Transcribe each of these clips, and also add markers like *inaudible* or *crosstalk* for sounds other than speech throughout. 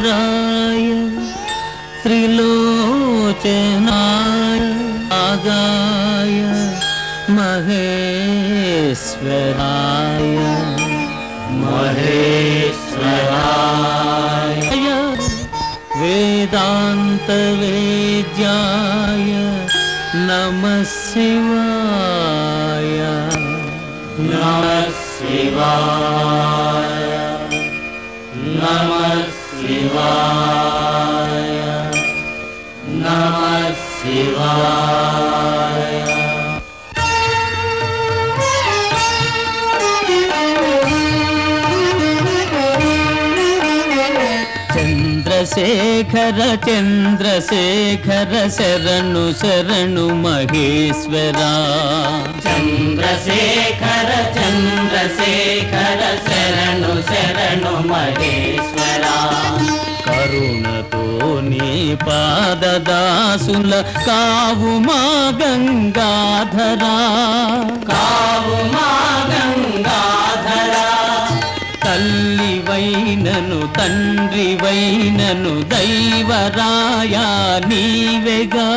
नाराय त्रिलोचनाय आगाय महेश्वराय। महेश्वराय। वेदान्तवेद्याय नमः शिवाय। नमः शिवाय। చంద్రశేఖర చంద్రశేఖర శరణు శరణు మహేశ్వరా. చంద్రశేఖర చంద్రశేఖర శరణు శరణు మహేశ్వరా. కరుణతో నీ పాదదాసుల కావు మా గంగాధరా. కావు మా గంగాధరా. తల్లి వైనను తండ్రి వైనను దైవరాయా నీవెగా.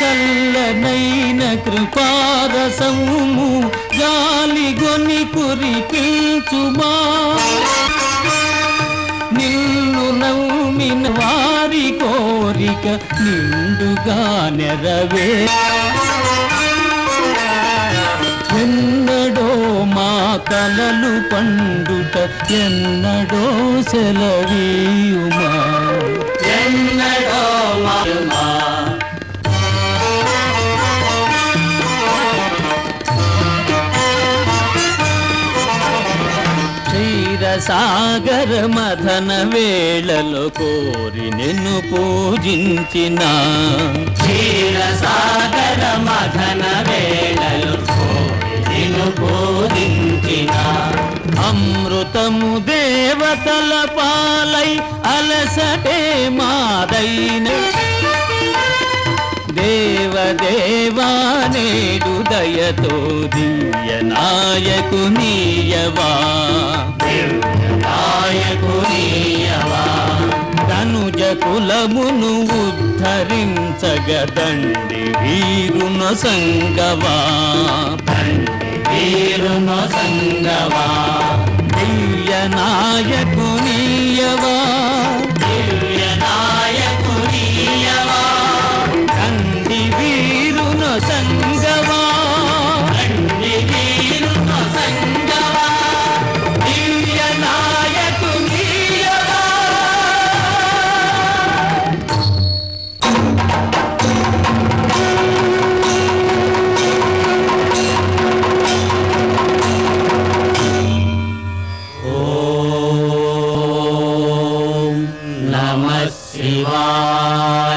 చల్లనైన కృపారసము జాలిగొని కురిపించుమా. వారి కోరిక నిండుగా నెరవే. ఎన్నడో మా కలలు పండుట ఎన్నడో సెలవీయుమా. ఎన్నడో మా క్షీరసాగర మథన వేళలో కోరి నిన్ను పూజించిన. క్షీరసాగర మథన వేళలో కోరి నిన్ను పూజించిన. అమృతము దేవతల పాలై అలసటే మాదైన. దేవదేవా నేడు దయతో దివ్య నాయకు నీయవా? నాయకు నీయవా? తనుజ కులమును ఉద్ధరించగదండి వీరున సంగవా? దండి వీరున సంగవా? దివ్య నాయకు నీయవా? Ah.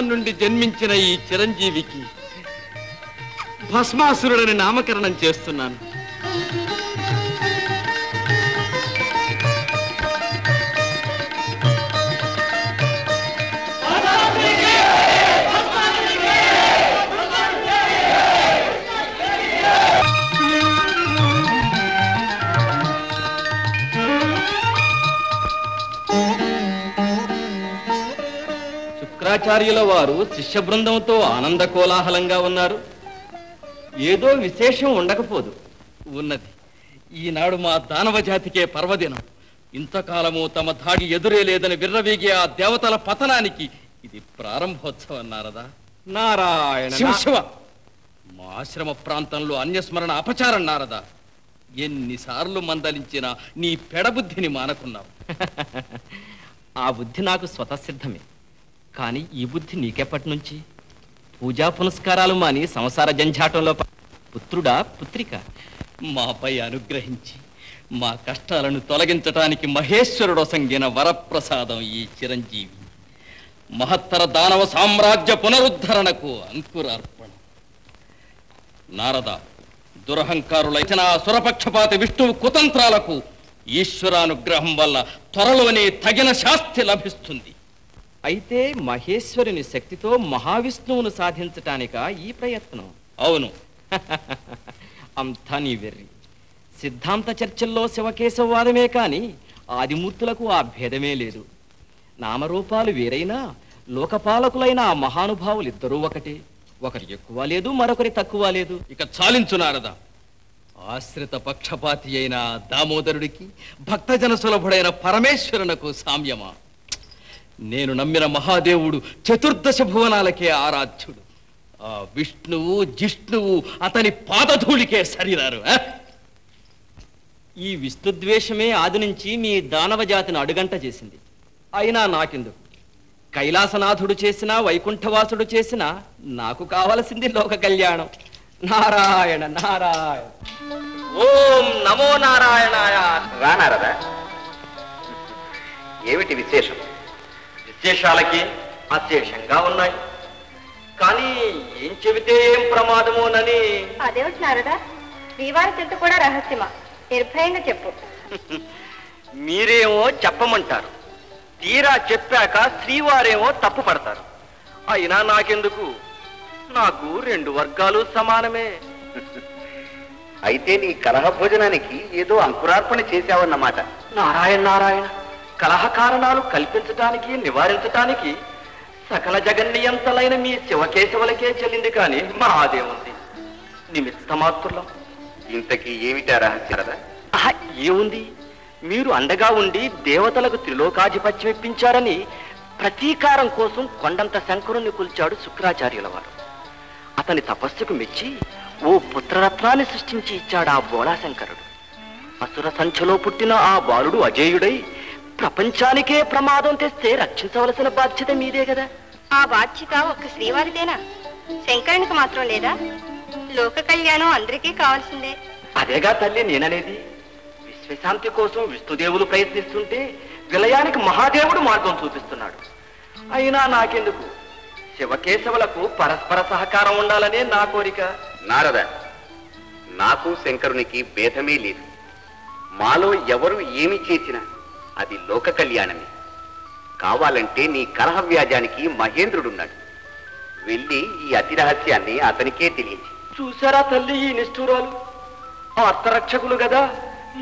నుండి జన్మించిన ఈ చిరంజీవికి భస్మాసురుడని నామకరణం చేస్తున్నాను. శుక్రాచార్యుల వారు శిష్య బృందంతో ఆనంద కోలాహలంగా ఉన్నారు. ఏదో విశేషం ఉండకపోదు. ఉన్నది. ఈనాడు మా దానవ జాతికే పర్వదినం. ఇంతకాలము తమ ధాడి ఎదురే లేదని విర్రవీగే ఆ దేవతల పతనానికి ఇది ప్రారంభోత్సవం నారదా? నారాయణ శివ శివ. మా ఆశ్రమ ప్రాంతంలో అన్యస్మరణ అపచారం నారదా? ఎన్నిసార్లు మందలించినా నీ పెడబుద్ధిని మానకున్నావు. *laughs* ఆ బుద్ధి నాకు స్వతసిద్ధమే. కానీ ఈ బుద్ధి నీకెప్పటి నుంచి పూజా పునస్కారాలు మాని సంసార జంఝాటంలో పుత్రుడా పుత్రిక మాపై అనుగ్రహించి మా కష్టాలను తొలగించటానికి మహేశ్వరుడు సంగిన వరప్రసాదం ఈ చిరంజీవి. మహత్తర దానవ సామ్రాజ్య పునరుద్ధరణకు అంకురార్పణ. నారద దురహంకారులైన ఆ సురపక్షపాతి విష్ణువు కుతంత్రాలకు ఈశ్వరానుగ్రహం వల్ల త్వరలోనే తగిన శాస్తి లభిస్తుంది. అయితే మహేశ్వరుని శక్తితో మహావిష్ణువును సాధించటానిక ఈ ప్రయత్నం? అవును. *laughs* అంతా నీ వెర్రి. సిద్ధాంత చర్చల్లో శివకేశవవాదమే కాని ఆదిమూర్తులకు ఆ భేదమే లేదు. నామరూపాలు వేరైనా లోకపాలకులైన ఆ మహానుభావులు ఇద్దరూ ఒకటే. ఒకరి ఎక్కువ లేదు మరొకరి తక్కువ లేదు. ఇక చాలించు నారద. ఆశ్రిత పక్షపాతి అయిన దామోదరుడికి భక్తజన సులభుడైన పరమేశ్వరునకు సామ్యమా? నేను నమ్మిన మహాదేవుడు చతుర్దశ భువనాలకే ఆరాధ్యుడు. ఆ విష్ణువు జిష్ణువు అతని పాదధూళికే సరిరారు ఈ విష్ణుద్వేషమే ఆది నుంచి మీ దానవ జాతిని అడుగంట చేసింది. అయినా నాకెందుకు? కైలాసనాథుడు చేసినా వైకుంఠవాసుడు చేసినా నాకు కావలసింది లోక కళ్యాణం. నారాయణ నారాయణ. ఓం నమో నారాయణ రానారదా ఏమిటి విశేషం? విశేషాలకి అశేషంగా ఉన్నాయి. కానీ ఏం చెబితే ఏం ప్రమాదమోనని? అదేమిటి నారదా? శ్రీవారి చింత కూడా రహస్యమా? నిర్భయంగా చెప్పు. *laughs* మీరేమో చెప్పమంటారు. తీరా చెప్పాక శ్రీవారేమో తప్పు పడతారు. అయినా నాకెందుకు? నాకు రెండు వర్గాలు సమానమే. అయితే నీ కలహ భోజనానికి ఏదో అంకురార్పణ చేశావన్నమాట. నారాయణ నారాయణ. కలహ కారణాలు కల్పించటానికి నివారించటానికి సకల జగన్నియంతలైన మీ శివకేశవులకే చెల్లింది కానీ మాదేముంది నిమిత్త మాత్రులం ఇంతకీ ఏమిటా రహస్యరదా ఏముంది? మీరు అండగా ఉండి దేవతలకు త్రిలోకాధిపత్యం ఇప్పించారని ప్రతీకారం కోసం కొండంత శంకరుణ్ణి కొల్చాడు శుక్రాచార్యుల వారు అతని తపస్సుకు మెచ్చి ఓ పుత్రరత్నాన్ని సృష్టించి ఇచ్చాడు ఆ బోళాశంకరుడు. అసుర సంఖ్యలో పుట్టిన ఆ బాలుడు అజేయుడై ప్రపంచానికే ప్రమాదం తెస్తే రక్షించవలసిన బాధ్యత మీదే కదా. ఆ బాధ్యత ఒక్క శ్రీవారిదేనా శంకరునికి మాత్రం లేదా? లోక కళ్యాణం అందరికీ కావాల్సిందే. అదేగా తల్లి నేననేది. విశ్వశాంతి కోసం విష్ణుదేవులు ప్రయత్నిస్తుంటే విలయానికి మహాదేవుడు మార్గం చూపిస్తున్నాడు. అయినా నాకెందుకు? శివకేశవులకు పరస్పర సహకారం ఉండాలనే నా కోరిక. నారద నాకు శంకరునికి భేదమే లేదు. మాలో ఎవరు ఏమి చేసినా అది లోక కళ్యాణమే. కావాలంటే నీ కలహ వ్యాజానికి మహేంద్రుడున్నాడు. వెళ్ళి ఈ అతి రహస్యాన్ని అతనికే తెలియచి చూసారా తల్లి ఈ నిష్ఠూరాలు? ఆర్తరక్షకులు కదా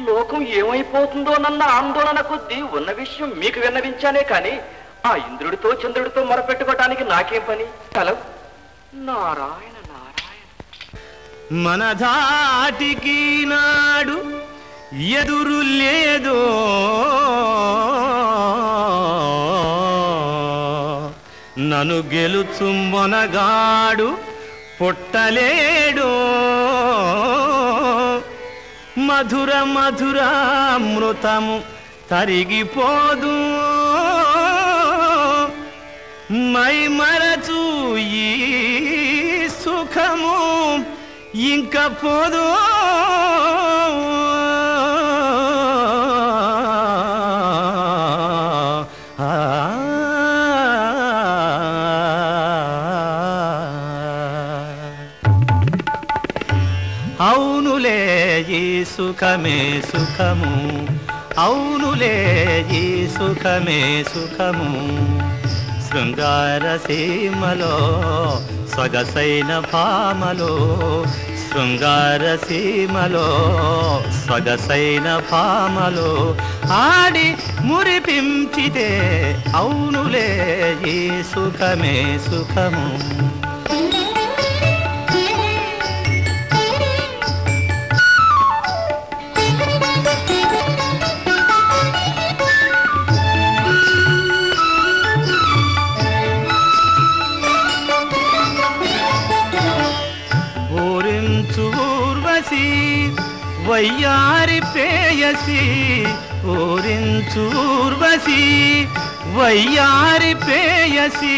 లోకం ఏమైపోతుందో నన్న ఆందోళన కొద్దీ ఉన్న విషయం మీకు విన్నవించానే కానీ ఆ ఇంద్రుడితో చంద్రుడితో మొరపెట్టుకోవటానికి నాకేం పని? కలవు నారాయణ నారాయణ. మనధాటికి నాడు ఎదురు లేదో. నన్ను గెలుచు మొనగాడు పుట్టలేడు. మధుర మధురామృతము తరిగిపోదు. మై మరచు ఈ సుఖము ఇంక పోదు. సుఖమే సుఖము. అవునులే ఈ సుఖమే సుఖము. శృంగార సీమలో సొగసైన భామలో శృంగార సీమలో సొగసైన భామలో ఆడి మురిపించితే అవునులే ఈ సుఖమే సుఖము. పేయసి ఊరించు వయ్యారి పేయసి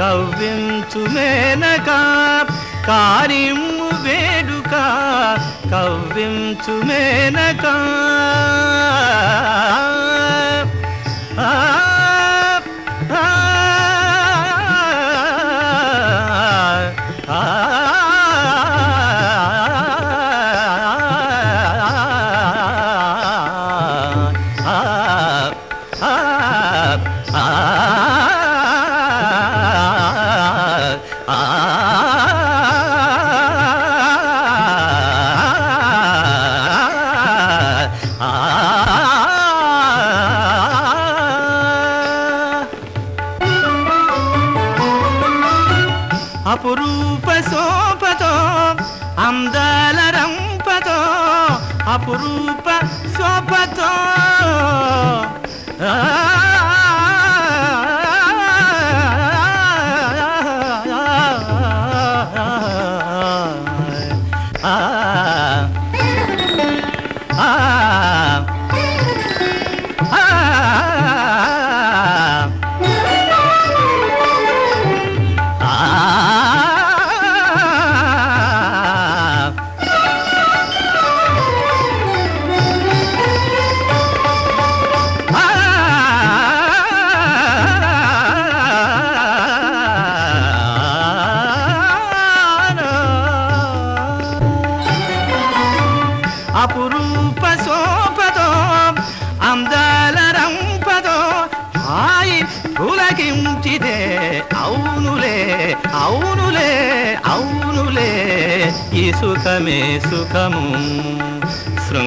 కవ్వించు మేనక కారిమ్ము వేడుక కవ్వించు మేనక ఆ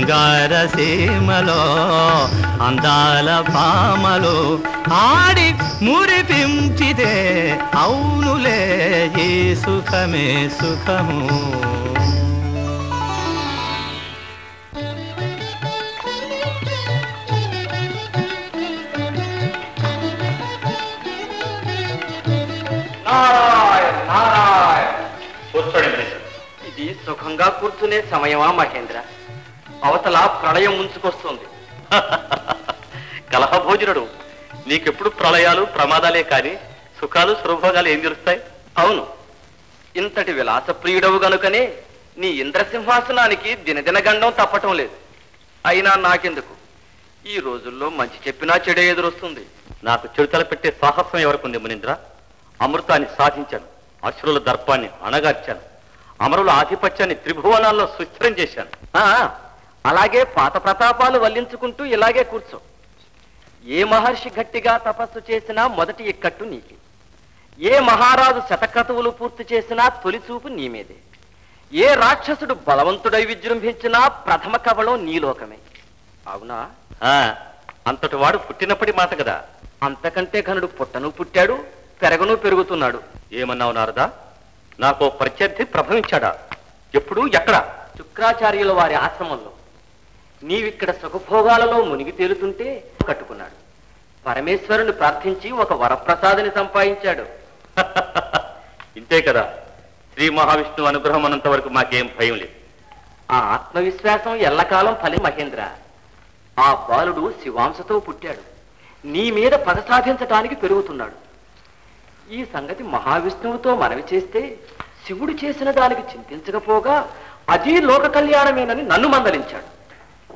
శృంగార సీమలో అందాల పామలో ఆడి మురిపించితే అవునులే ఈ సుఖమే సుఖము. ఇది సుఖంగా కూర్చునే సమయమా మహేంద్ర? అవతల ప్రళయం ముంచుకొస్తుంది. *laughs* కలహభోజనుడు నీకెప్పుడు ప్రళయాలు ప్రమాదాలే కాని సుఖాలు సురభోగాలు ఏం తెలుస్తాయి? అవును. ఇంతటి విలాసప్రియుడవు గనుకనే నీ ఇంద్రసింహాసనానికి దినదిన గండం తప్పటం లేదు. అయినా నాకెందుకు? ఈ రోజుల్లో మంచి చెప్పినా చెడే ఎదురొస్తుంది. నాకు చెడుతల పెట్టే సాహసం ఎవరికుంది మునీంద్ర? అమృతాన్ని సాధించాను. అశ్రుల దర్పాన్ని అణగార్చాను. అమరుల ఆధిపత్యాన్ని త్రిభువనాల్లో సుస్థిరం చేశాను. ఆ, అలాగే పాత ప్రతాపాలు వల్లించుకుంటూ ఇలాగే కూర్చో. ఏ మహర్షి గట్టిగా తపస్సు చేసినా మొదటి ఇక్కట్టు నీకే. ఏ మహారాజు శతక్రతువులు పూర్తి చేసినా తొలి చూపు నీ మీదే. ఏ రాక్షసుడు బలవంతుడై విజృంభించినా ప్రథమ కవళం నీలోకమే అవునా? ఆ, అంతటి వాడు పుట్టినప్పటి మాట కదా. అంతకంటే ఘనుడు పుట్టను పుట్టాడు పెరగను పెరుగుతున్నాడు. ఏమన్నావు నారదా? నాకు ప్రత్యర్థి ప్రభవించాడా? ఎప్పుడు ఎక్కడ? శుక్రాచార్యుల వారి ఆశ్రమంలో. నీవిక్కడ సుఖభోగాలలో మునిగి తేలుతుంటే కట్టుకున్నాడు. పరమేశ్వరుని ప్రార్థించి ఒక వరప్రసాదని సంపాదించాడు. *laughs* ఇంతే కదా. శ్రీ మహావిష్ణువు అనుగ్రహం అన్నంత వరకు మాకేం భయం లేదు. ఆ ఆత్మవిశ్వాసం ఎల్లకాలం ఫలి మహేంద్ర. ఆ బాలుడు శివాంశతో పుట్టాడు. నీ మీద పద సాధించటానికి పెరుగుతున్నాడు. ఈ సంగతి మహావిష్ణువుతో మనవి చేస్తే శివుడు చేసిన దానికి చింతించకపోగా అది లోక కళ్యాణమేనని నన్ను మందలించాడు.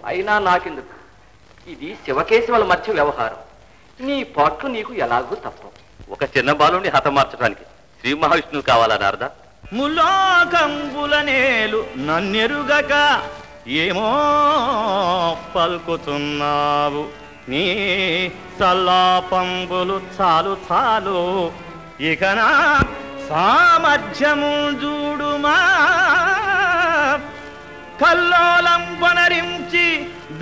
అయినా నాకెందుకు? ఇది శివకేశవుల మధ్య వ్యవహారం. నీ పాట్లు నీకు ఎలాగూ తప్పవు. ఒక చిన్న బాలుని హతమార్చడానికి శ్రీ మహావిష్ణువు కావాలా నారదా? ములోకంబుల నేలు నన్నెరుగక ఏమో పలుకుతున్నావు. నీ సల్లాపంబులు చాలు చాలు. ఇక నా సామర్థ్యము చూడుమా. కల్లోలం వనరించి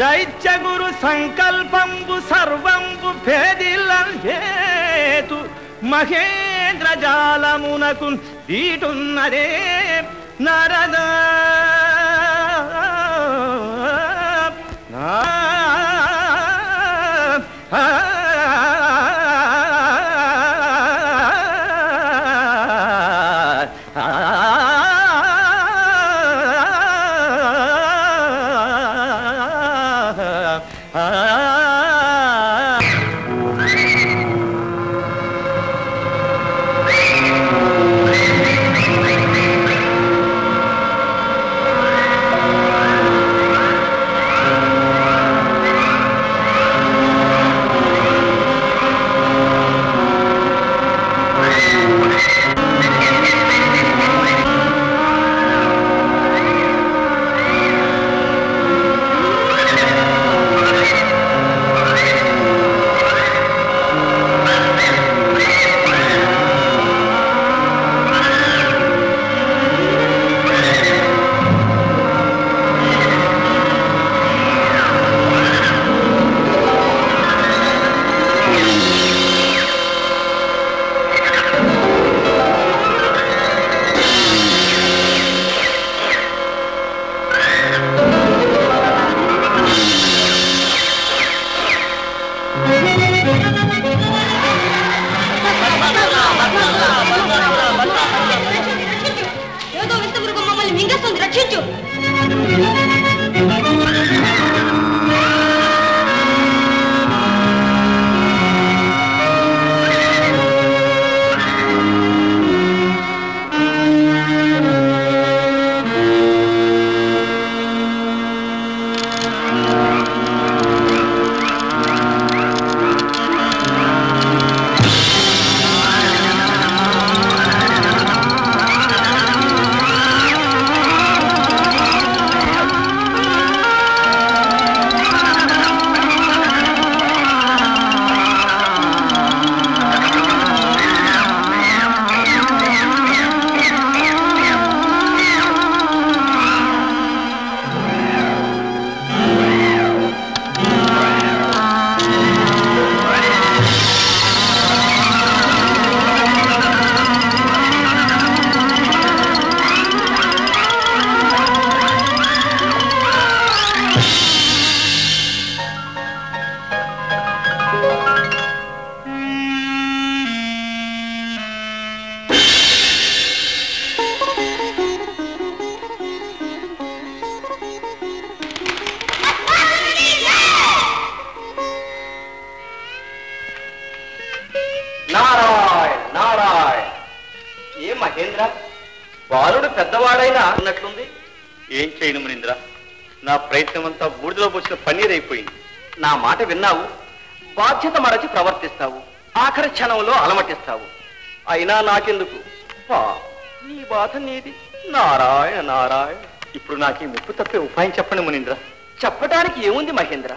దైత్య గురు సంకల్పంబు సర్వంబు పేదిల్లేతు మహేంద్ర జాలమునకు దీటున్నదే నరద. Ah eso, Drachucho. విన్నావు బాధ్యత మరచి ప్రవర్తిస్తావు ఆఖరి క్షణంలో అలమటిస్తావు. అయినా నాకెందుకు? నీ బాధ నీది. నారాయణ నారాయణ. ఇప్పుడు నాకు ఈ ముప్పు తప్పే ఉపాయం చెప్పండి మునీంద్ర. చెప్పడానికి ఏముంది మహేంద్ర?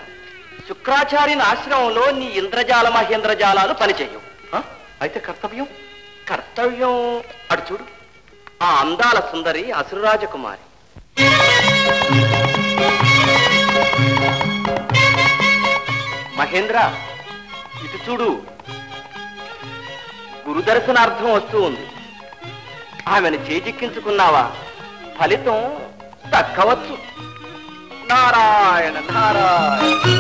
శుక్రాచార్యుని ఆశ్రమంలో నీ ఇంద్రజాల మహేంద్రజాలాలు పనిచేయవు? అయితే కర్తవ్యం? కర్తవ్యం? అటు చూడు. ఆ అందాల సుందరి అసురరాజకుమారి. మహేంద్ర ఇటు చూడు. గురుదర్శనార్థం వస్తూ ఉంది. ఆమెను చేజిక్కించుకున్నావా? ఫలితం తక్కవచ్చు నారాయణ నారాయణ.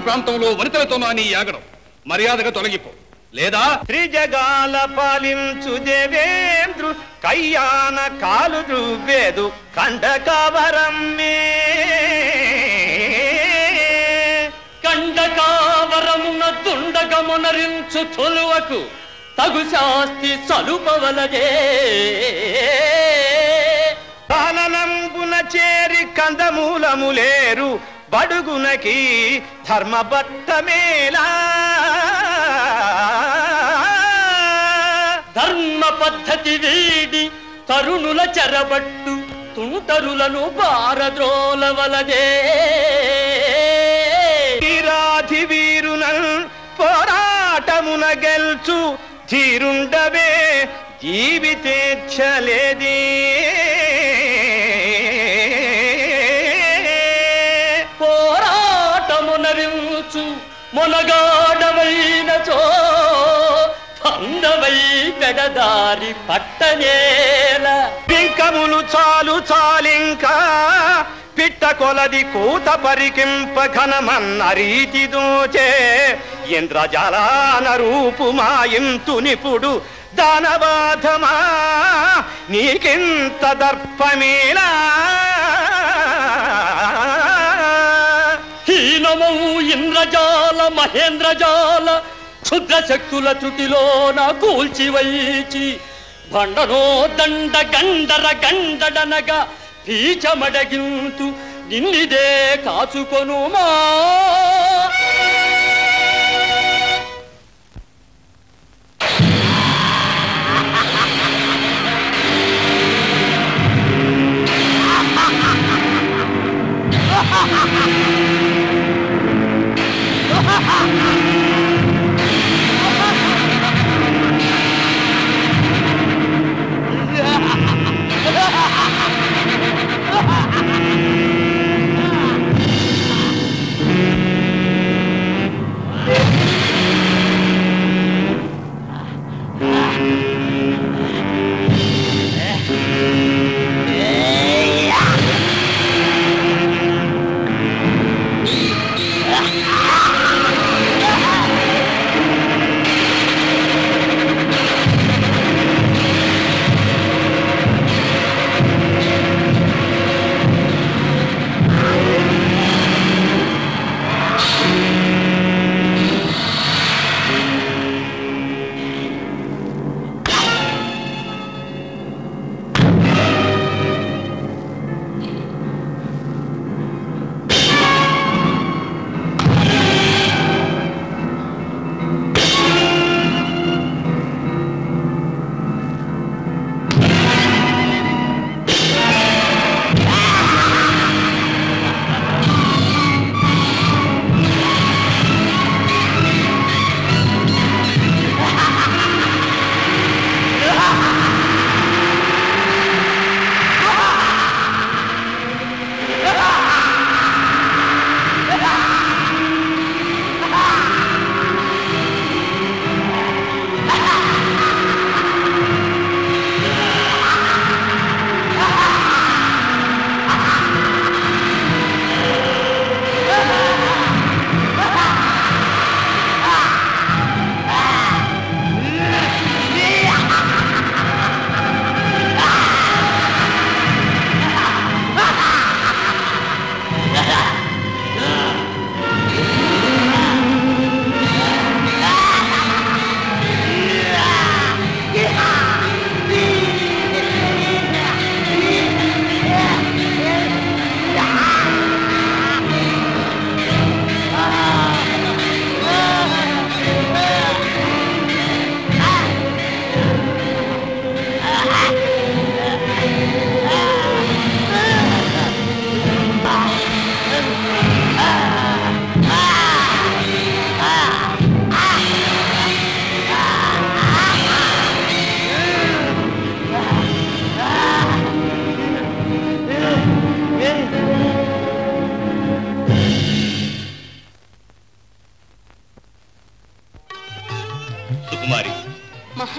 ప్రాంతంలో వనితలతోనా నీ యాగడం మర్యాదగా తొలగిపో. లేదా? త్రిజగాల పాలించు దేవేంద్రు కయ్యాన కాలు దువ్వేదు కండకవరమ్మే కండకావరమున దుండగమునరించు తొలువకు తగు శాస్తి సలుపవలదే పాలనంబున చేరి కందమూలములేరు బడుగునకి ధర్మబట్టమేలా ధర్మ పద్ధతి వీడి తరుణుల చెరబట్టు తుంటరులను పారద్రోలవలదే వీరాధి వీరునల్ పోరాటమున గెల్చు తీరుండవే జీవితేచ్ఛలేదే. మొనగాడమైనచో అందమై పెడదారి పట్టనేల. పింకములు చాలు చాలింకా పిట్ట కొలది కూత పరికింప ఘనమన్న రీతి దోచే. ఇంద్రజలాన రూపు మాయింతు నిపుడు దానబాధమా నీకింత దర్పమేలా. హీనమౌ ఇంద్రజాల మహేంద్రజాల క్షుద్ర శక్తుల త్రుటిలోన కూల్చివైచి బండనో దండ గండర గండడనగా పీచమడగింతు నిన్నిదే కాచుకొనుమా Ha *laughs* ha ha! ఆ *laughs*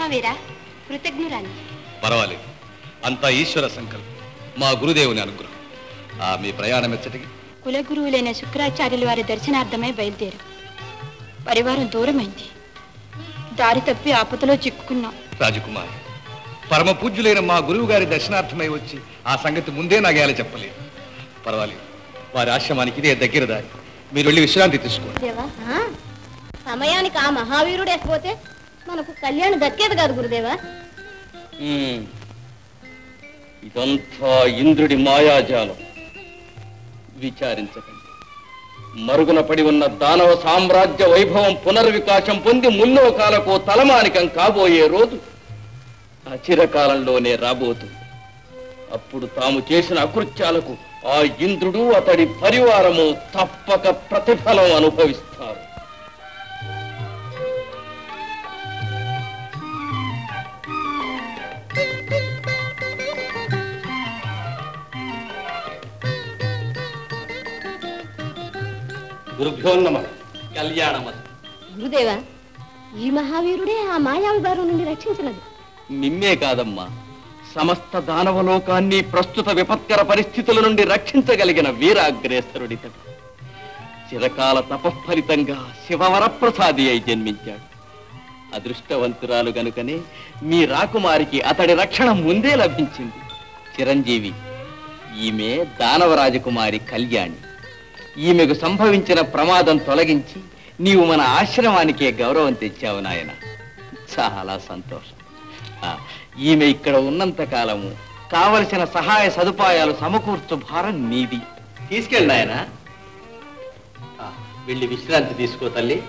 మహావీర కృతజ్ఞురాలి. పర్వాలేదు. అంతా ఈశ్వర సంకల్పం. మా గురుదేవుని అనుగ్రహం. ఆ మీ ప్రయాణం ఎచ్చటికి? కులగురువులైన శుక్రాచార్యుల వారి దర్శనార్థమై బయలుదేరు. పరివారం దూరమైంది. దారి తప్పి ఆపదలో చిక్కుకున్నాం. రాజకుమారి పరమ పూజ్యులైన మా గురువు గారి దర్శనార్థమై వచ్చి ఆ సంగతి ముందే నాగేయాలి చెప్పలేదు. పర్వాలేదు. వారి ఆశ్రమానికి ఇదే దగ్గర దారి. మీరు వెళ్ళి విశ్రాంతి తీసుకోండి. దేవా సమయానికి ఆ మహావీరుడు ఎక్కిపోతే మనకు కళ్యాణం దక్కేది కాదు గురుదేవా? ఇదంతా ఇంద్రుడి మాయాజాలం. విచారించకండి. మరుగున పడి ఉన్న దానవ సామ్రాజ్య వైభవం పునర్వికాసం పొంది ముల్లోకాలకు తలమానికం కాబోయే రోజు అచిరకాలంలోనే రాబోతుంది. అప్పుడు తాము చేసిన అకృత్యాలకు ఆ ఇంద్రుడు అతడి పరివారము తప్పక ప్రతిఫలం అనుభవిస్తారు. గురుభ్యో నమ. కళ్యాణమస్తు గురుదేవా ఈ మహావీరుడే ఆ మాయావి బారు నుండి రక్షించినది. నిమ్మే కాదమ్మా సమస్త దానవలోకాన్ని ప్రస్తుత విపత్కర పరిస్థితుల నుండి రక్షించగలిగిన వీరాగ్రేసరుడితడు. చిరకాల తపఫలితంగా శివవరప్రసాది అయి జన్మించాడు. అదృష్టవంతురాలు గనుకనే మీ రాకుమారికి అతడి రక్షణ ముందే లభించింది. చిరంజీవి ఈమె దానవ రాజకుమారి కళ్యాణి. ఈమెకు సంభవించిన ప్రమాదం తొలగించి నీవు మన ఆశ్రమానికే గౌరవం తెచ్చావు నాయన. చాలా సంతోషం. ఆ, ఈమె ఇక్కడ ఉన్నంత కాలము కావలసిన సహాయ సదుపాయాలు సమకూర్చు భారం నీది. తీసుకెళ్ళి నాయన. ఆ, వెళ్ళి విశ్రాంతి తీసుకో తల్లి.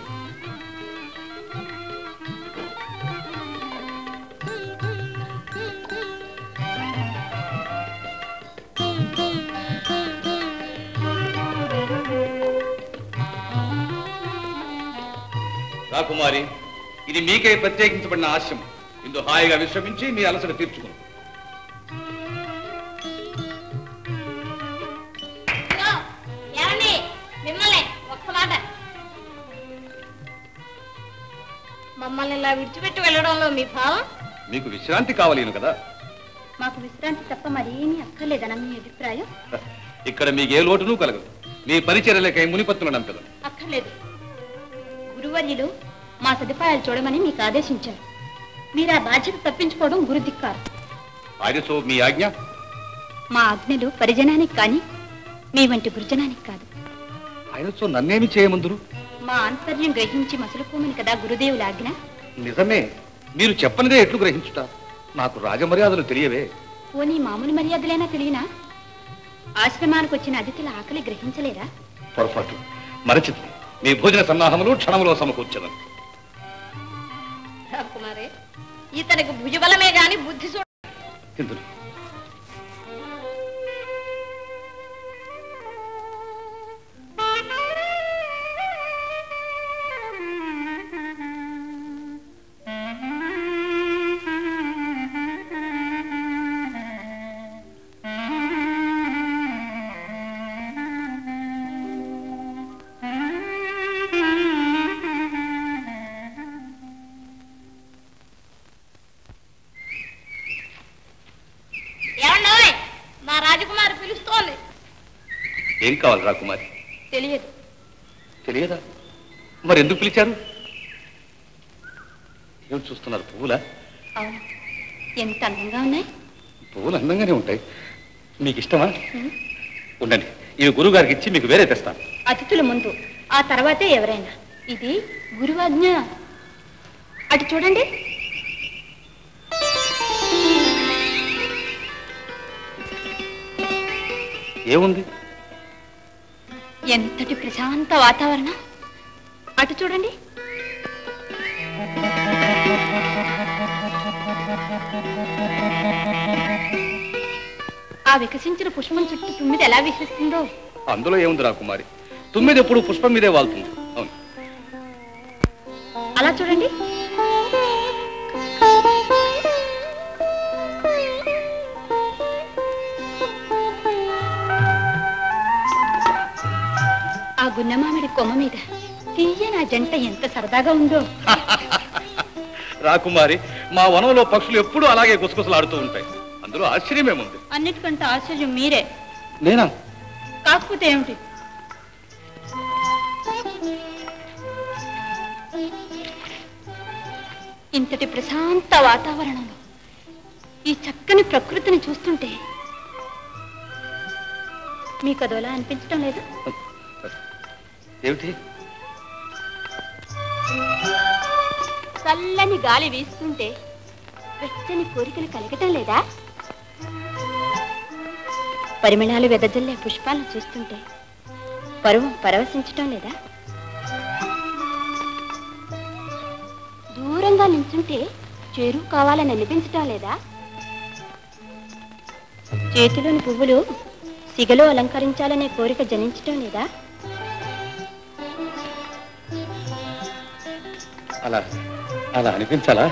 రాకుమారి ఇది మీకే ప్రత్యేకించబడిన ఆశ్రమం. ఇందు హాయిగా విశ్రమించి మీ అలసట తీర్చుకుని. మిమ్మల్ని ఇలా విడిచిపెట్టి వెళ్ళడంలో మీ భావం? మీకు విశ్రాంతి కావాలేను కదా? మాకు విశ్రాంతి తప్ప మరేమీ అక్కర్లేదన్న మీ అభిప్రాయం? *laughs* ఇక్కడ మీకు ఏ లోటును కలగదు. మీ పరిచర్యలకై మునిపత్తులను కదా అక్కర్లేదు. గురువర్యులు మా సదుపాయాలు చూడమని మీకు ఆదేశించారు. మీరు ఆ బాధ్యత తప్పించుకోవడం గురుదిక్కారు. మీ ఆజ్ఞ? మా ఆజ్ఞలు పరిజనానికి కానీ మీ వంటి గురుజనానికి కాదు. ఆయనతో నన్నేమి చేయమందురు? మా ఆంతర్యం గ్రహించి మసులుకోమని కదా గురుదేవుల ఆజ్ఞ? నిజమే. మీరు చెప్పనిదే ఎట్లు గ్రహించుట. నాకు రాజమర్యాదలు తెలియవే. పోనీ మామూలు మర్యాదలైనా తెలియనా? ఆశ్రమానికి వచ్చిన అతిథుల ఆకలి గ్రహించలేరా? పొరపాటు. మరచితి. మీ భోజన సన్నాహములు క్షణములో సమకూర్చదను. కుమారే. ఇతనికి భుజబలమే గాని బుద్ధి చూడ ఏం కావాలి రాకుమారి తెలియదు. తెలియదా? మరి ఎందుకు పిలిచారు? ఏం చూస్తున్నారు పువ్వులా? అవును. ఎంత అందంగా ఉన్నాయి? పువ్వులు అందంగానే ఉంటాయి. మీకు ఇష్టమా ఉండండి ఇవి గురువు గారికి ఇచ్చి మీకు వేరే తెస్తాను. అతిథుల ముందు ఆ తర్వాతే ఎవరైనా. ఇది గురువాజ్ఞ. అటు చూడండి. ఏముంది? ఎంతటి ప్రశాంత వాతావరణం? అటు చూడండి. ఆ వికసించిన పుష్పం చుట్టూ తుమ్మిది ఎలా విహరిస్తుందో అందులో ఏముంది రాకుమారి తుమ్మిది ఎప్పుడు పుష్పం మీదే వాళ్తుంది. అవును. అలా చూడండి. కొమ్మ మీద. తీయ నా జంట ఎంత సరదాగా ఉందో. *laughs* రాకుమారి మా వనంలో పక్షులు ఎప్పుడూ అలాగే గుసగుసలాడుతూ ఉంటాయి. అందులో ఆశ్చర్యమేముంది? అన్నిటికంటే ఆశ్చర్యం మీరే. నేనా? కాకపోతే ఏమిటి? ఇంతటి ప్రశాంత వాతావరణంలో ఈ చక్కని ప్రకృతిని చూస్తుంటే మీకు అదోలా అనిపించడం లేదు? ఏమిటి? చల్లని గాలి వీస్తుంటే వెచ్చని కోరికలు కలగటం లేదా? పరిమళాలు వెదజల్లే పుష్పాలను చూస్తుంటే పరువం పరవశించటం లేదా? దూరంగా నించుంటే చేరువు కావాలని అనిపించటం లేదా? చేతిలోని పువ్వులు సిగలో అలంకరించాలనే కోరిక జనించటం లేదా? అలా అలా అనిపించాలా?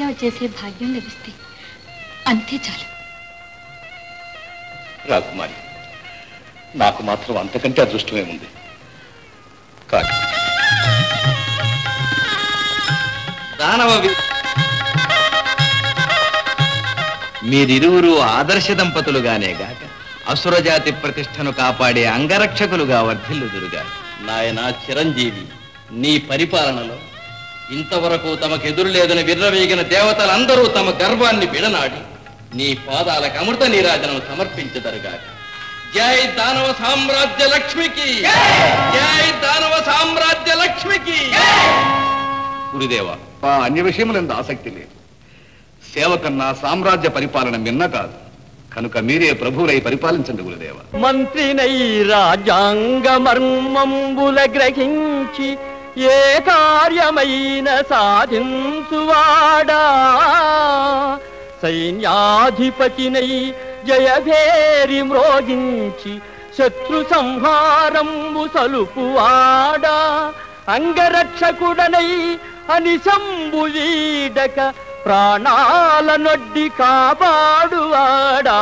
పాదసేవ చేసే భాగ్యం లభిస్తే అంతే చాలు. రాకుమారి నాకు మాత్రం అంతకంటే అదృష్టమే ఉంది. కాదు. దానవ మీరిరువురు ఆదర్శ దంపతులుగానే గాక అసురజాతి ప్రతిష్టను కాపాడే అంగరక్షకులుగా వర్ధిల్లుదురుగా నాయన చిరంజీవి నీ పరిపాలనలో ఇంతవరకు తమకెదురు లేదని విర్రవీగిన దేవతలందరూ తమ గర్వాన్ని విడనాడి నీ పాదాలకు అమృత నీరాజనం సమర్పించదరుగాక. జై దానవ సామ్రాజ్య లక్ష్మికి! జై దానవ సామ్రాజ్య లక్ష్మికి! గురుదేవ ఆ అన్య విషయములందు ఆసక్తి లేదు. సేవ కన్నా సామ్రాజ్య పరిపాలన మిన్న కాదు. కనుక మీరే ప్రభువులై పరిపాలించండి గురుదేవ. మంత్రినై రాజ్యాంగ మర్మంబుల గ్రహించి ఏ కార్యమైన సాధించువాడా? సైన్యాధిపతినై జయభేరి మ్రోగించి శత్రు సంహారంబు సలుపువాడా? అంగరక్షకుడనై అనిశంబు వీడక ప్రాణాల నొడ్డి కాపాడువాడా?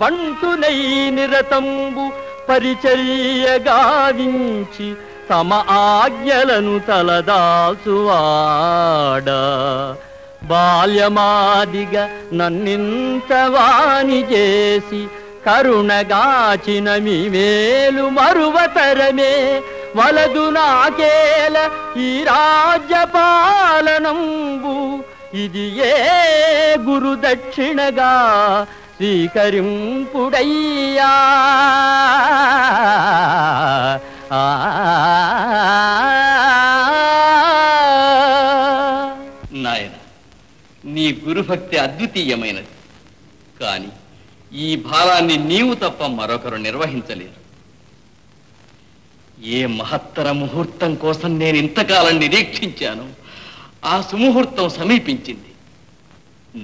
బంటునై నిరతంబు పరిచర్య గావించి తమ ఆజ్ఞలను తలదాసువాడ. బాల్యమాదిగా నన్నింతవాణి చేసి కరుణగాచిన మీ మేలు మరువతరమే. వలదు నాకేల ఈ రాజ్య పాలనంబు. ఇది ఏ గురుదక్షిణగా స్వీకరింపుడయ్యా. నాయన నీ గురుభక్తి అద్వితీయమైనది. కాని ఈ భారాన్ని నీవు తప్ప మరొకరు నిర్వహించలేరు. ఏ మహత్తర ముహూర్తం కోసం నేను ఇంతకాలం నిరీక్షించాను ఆ సుముహూర్తం సమీపించింది.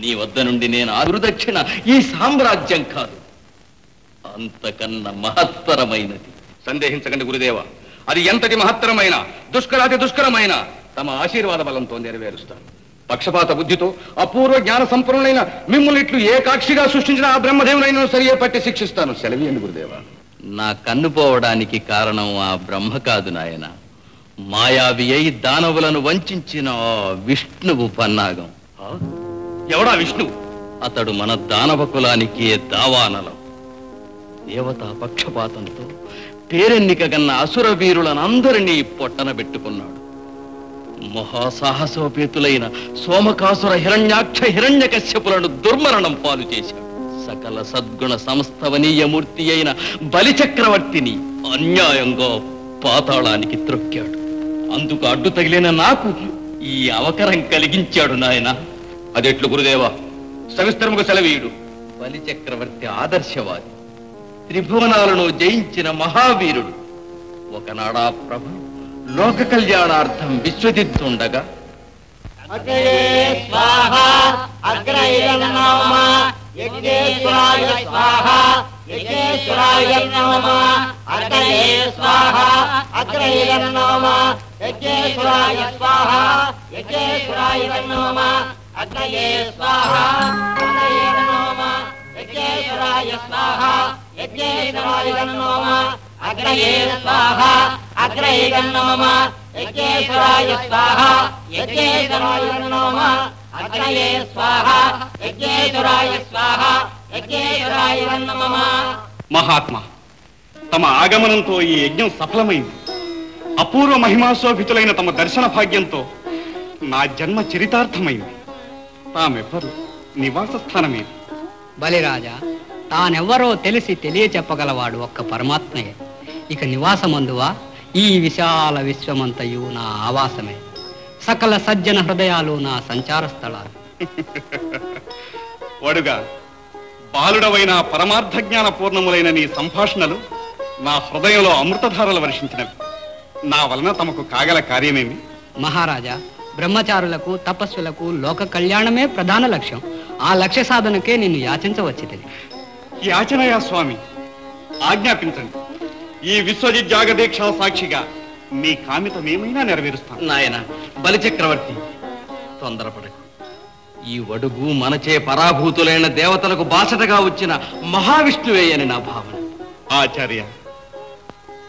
నీ వద్ద నుండి నేను ఆ గురుదక్షిణ ఈ సామ్రాజ్యం కాదు. అంతకన్నా మహత్తరమైనది. సందేహించకండి గురుదేవ. అది ఎంతటి మహత్తరమైన దుష్కరాతి దుష్కరమైన. తమ ఆశీర్వాద బలంతో నెరవేరుస్తాను. పక్షపాత బుద్ధితో అపూర్వ జ్ఞాన సంపన్నులైన మిమ్మల్ని ఇట్లు ఏ కాక్షిగా సృష్టించిన ఆ బ్రహ్మదేవునైనా సరియే పట్టి శిక్షిస్తాను. సెలవియండి గురుదేవ. నా కన్ను పోవడానికి కారణం ఆ బ్రహ్మ కాదు నాయన. మాయావి అయి దానవులను వంచిన ఆ విష్ణువు పన్నాగం? ఎవడా విష్ణువు అతడు మన దానవ కులానికి దావానలం. దేవతా పక్షపాతంతో పేరెన్నిక గన్న అసుర వీరులను అందరినీ పొట్టన పెట్టుకున్నాడు. మహాసాహసోపేతులైన సోమకాసుర హిరణ్యాక్ష హిరణ్యకశ్యపులను దుర్మరణం పాలు చేశాడు. సకల సద్గుణ సంస్థవనీయమూర్తి అయిన బలిచక్రవర్తిని అన్యాయంగా పాతాళానికి త్రొక్కాడు. అందుకు అడ్డు తగిలిన నాకు ఈ అవకరం కలిగించాడు నాయన. అదెట్లు గురుదేవా సవిస్తరముగా సెలవీయుడు. బలి చక్రవర్తి ఆదర్శవాది. త్రిభువనాలను జయించిన మహావీరుడు. ఒకనాడా ప్రభు లోక కళ్యాణార్థం విశ్వజిత్తుండగా మహాత్మా తమ ఆగమనంతో ఈ యజ్ఞం సఫలమైంది. అపూర్వ మహిమాశోభితులైన తమ దర్శన భాగ్యంతో నా జన్మ చరితార్థమైంది. తామెవ్వరు? నివాస స్థానమేది బలిరాజా తానెవ్వరో తెలిసి తెలియ చెప్పగలవాడు ఒక్క పరమాత్మయే. ఇక నివాసమందువా? ఈ విశాల విశ్వమంతయు నా ఆవాసమే. సకల సజ్జన హృదయాలు నా సంచార స్థలాలు *laughs* వడుగా బాలుడవైన పరమార్థ జ్ఞాన పూర్ణములైన నీ సంభాషణలు నా హృదయంలో అమృతధారలు వర్షించినవి. నా వలన తమకు కాగల కార్యమేమి? మహారాజా బ్రహ్మచారులకు తపస్సులకు లోక కళ్యాణమే ప్రధాన లక్ష్యం. ఆ లక్ష్య సాధనకే నిన్ను యాచించవచ్చితిని. యాచనయా స్వామి ఆజ్ఞాపించండి. ఈ విశ్వజిత్ జాగదీక్ష సాక్షిగా మీ కామితమేమైనా నెరవేరుస్తాను. నాయన బలి చక్రవర్తి తొందరపడకు. ఈ వడుగు మనచే పరాభూతులైన దేవతలకు బాసటగా వచ్చిన మహావిష్ణువే అని నా భావన. ఆచార్య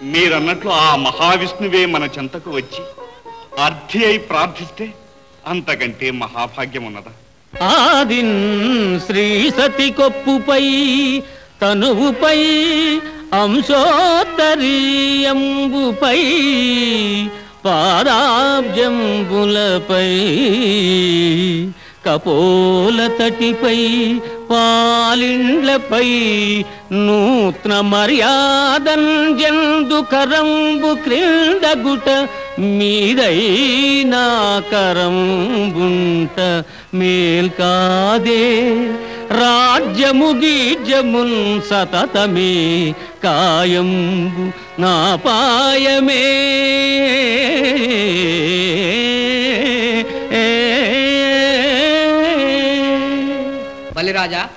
మీరన్నట్లు ఆ మహావిష్ణువే మన చెంతకు వచ్చి అర్థి అయి ప్రార్థిస్తే అంతకంటే మహాభాగ్యం ఉన్నదా ఆదిన్ శ్రీ సతి కొప్పుపై తనువుపై అంశోత్తరీయంబుపై పాదాబ్జంబులపై కపోల తటిపై పాలిండ్లపై నూత్న మర్యాదం జందు కరంబు క్రిందగుట మీదైనా కరంబుంట మేల్కాదే. రాజ్యము గీజ్యమున్ సతతమే కాయంబు నా పాయమే. బలిరాజా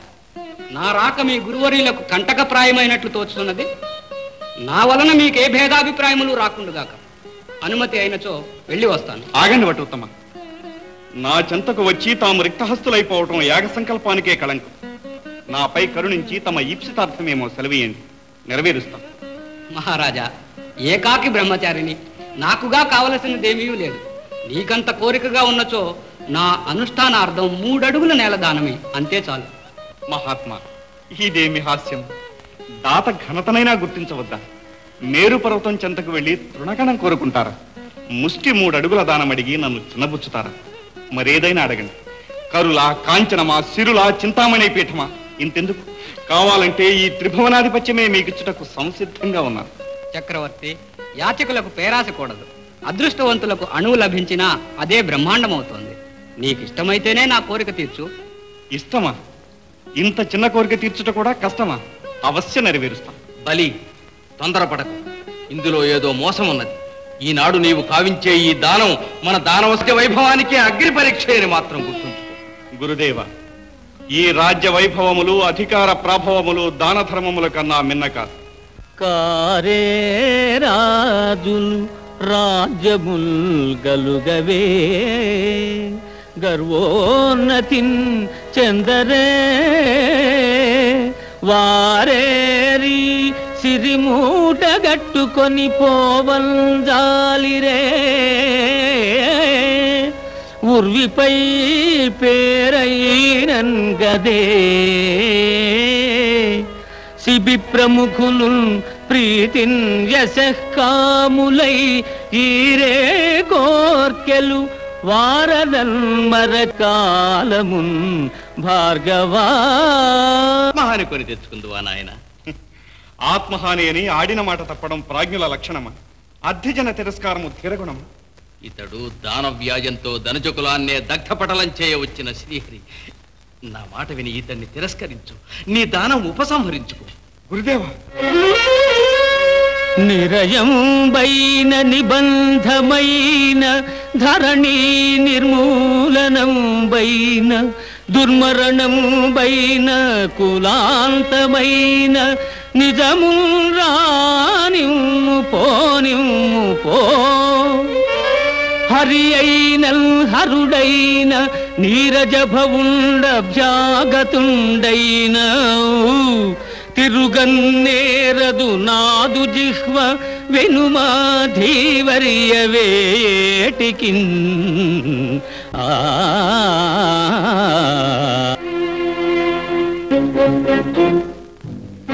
నా రాక మీ గురువరీలకు కంటకప్రాయమైనట్లు తోచుతున్నది. నా వలన మీకే భేదాభిప్రాయములు రాకుండుగాక. అనుమతి అయినచో వెళ్ళి వస్తాను. ఆగండి వటుత్తమ నా చెంతకు వచ్చి తాము రిక్తహస్తులైపోవటం యాగ సంకల్పానికే కళంకం. నాపై కరుణించి తమ ఈప్సితార్థమేమో సెలవేయండి. నెరవేరుస్తాం. మహారాజా ఏకాకి బ్రహ్మచారిని నాకుగా కావలసినదేమీ లేదు. నీకంత కోరికగా ఉన్నచో నా అనుష్ఠానార్థం మూడడుగుల నేల దానమే అంతే చాలు. మహాత్మా ఇదేమి హాస్యం? దాత ఘనతనైనా గుర్తించవద్దా? మేరు పర్వతం చెంతకు వెళ్ళి తృణగణం కోరుకుంటారా? ముష్టి మూడు అడుగుల దానం అడిగి నన్ను చిన్నబుచ్చుతారా? మరేదైనా అడగండి. కరులా కాంచనమా సిరులా చింతామణి పీఠమా? ఇంతెందుకు? కావాలంటే ఈ త్రిభువనాధిపత్యమే మీకిచ్చుటకు సంసిద్ధంగా ఉన్నాను చక్రవర్తి యాచకులకు పేరాస కూడదు. అదృష్టవంతులకు అణువు లభించినా అదే బ్రహ్మాండమవుతోంది. నీకు ఇష్టమైతేనే నా కోరిక తీర్చు. ఇష్టమా? ఇంత చిన్న కోరిక తీర్చుట కూడా కష్టమా? అవశ్య నెరవేరుస్తాం. బలి. తొందరపడకు. ఇందులో ఏదో మోసం ఉన్నది ఈనాడు నీవు కావించే ఈ దానం మన దానవస్య వైభవానికి అగ్ని పరీక్ష అని మాత్రం గుర్తుంచుకో. గురుదేవ ఈ రాజ్య వైభవములు అధికార ప్రాభవములు దాన ధర్మముల కన్నా మిన్న కాదు కారే రాజులు రాజ్యముల్ గలుగవే. గర్వోన్నతిన్ చెందరే. వారేరి సిరిమూట గట్టుకొని పోవంజాలిరే. ఉర్విపై పేరైనన్ గదే. శిబి ప్రముఖులు ప్రీతిన్ యశకాములై ఈరే కోర్కెలు వారదన్ మరకాలమున్ భార్గవా. మహాని కొని తెచ్చుకుందువా నాయనా? ఆత్మహాని అని ఆడిన మాట తప్పడం ప్రాజ్ఞుల లక్షణమా? అధ్యజన తిరస్కారము తిరగుణమా? ఇతడు దాన వ్యాజంతో ధనజకులాన్నే దగ్ధపటలం చేయవచ్చిన శ్రీహరి. నా మాట విని ఇతన్ని తిరస్కరించు. నీ దానం ఉపసంహరించుకో. గురుదేవా! నిరయంబైన నిబంధమైన ధరణి నిర్మూలనంబైన దుర్మరణంబైన కులాంతమైన నిజము రానిమ్ము పోనిమ్ము పో. హరి అయిన హరుడైన నీరజభవుండ జాగతుండైన తిరుగన్నేరదు నాదు జిహ్వ వెనుమా ధీవర్య వేటికి ఆ.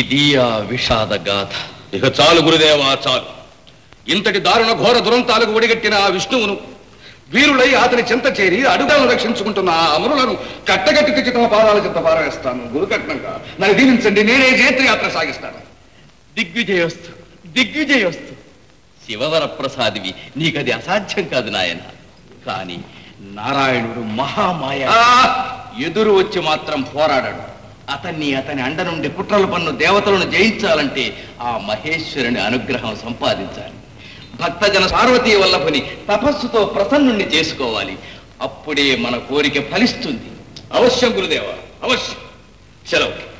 ఇది ఆ విషాద గాథ ఇక చాలు గురుదేవా చాలు. ఇంతటి దారుణ ఘోర దురంతాలకు ఒడిగట్టిన ఆ విష్ణువును వీరులై అతని చింత చేరి అడుగులను రక్షించుకుంటున్న ఆ అమరులను కట్టగట్టి తెచ్చి తమ పాదాల చింత పారవేస్తాను గురుకట్నంగా నన్ను దీవించండి. నేనే జయత్రయాత్ర సాగిస్తాను. దిగ్విజయోస్తు దిగ్విజయోస్తు. శివవర ప్రసాదివి నీకది అసాధ్యం కాదు నాయన. కానీ నారాయణుడు మహామాయ. ఎదురు వచ్చి మాత్రం పోరాడాడు. అతన్ని అతని అండ నుండి కుట్రలు పన్ను దేవతలను జయించాలంటే ఆ మహేశ్వరుని అనుగ్రహం సంపాదించాలి. భక్తజన పార్వతీ వల్లభుని తపస్సుతో ప్రసన్నుణ్ణి చేసుకోవాలి. అప్పుడే మన కోరిక ఫలిస్తుంది. అవశ్యం గురుదేవ అవశ్యం. సెలవు స్వామి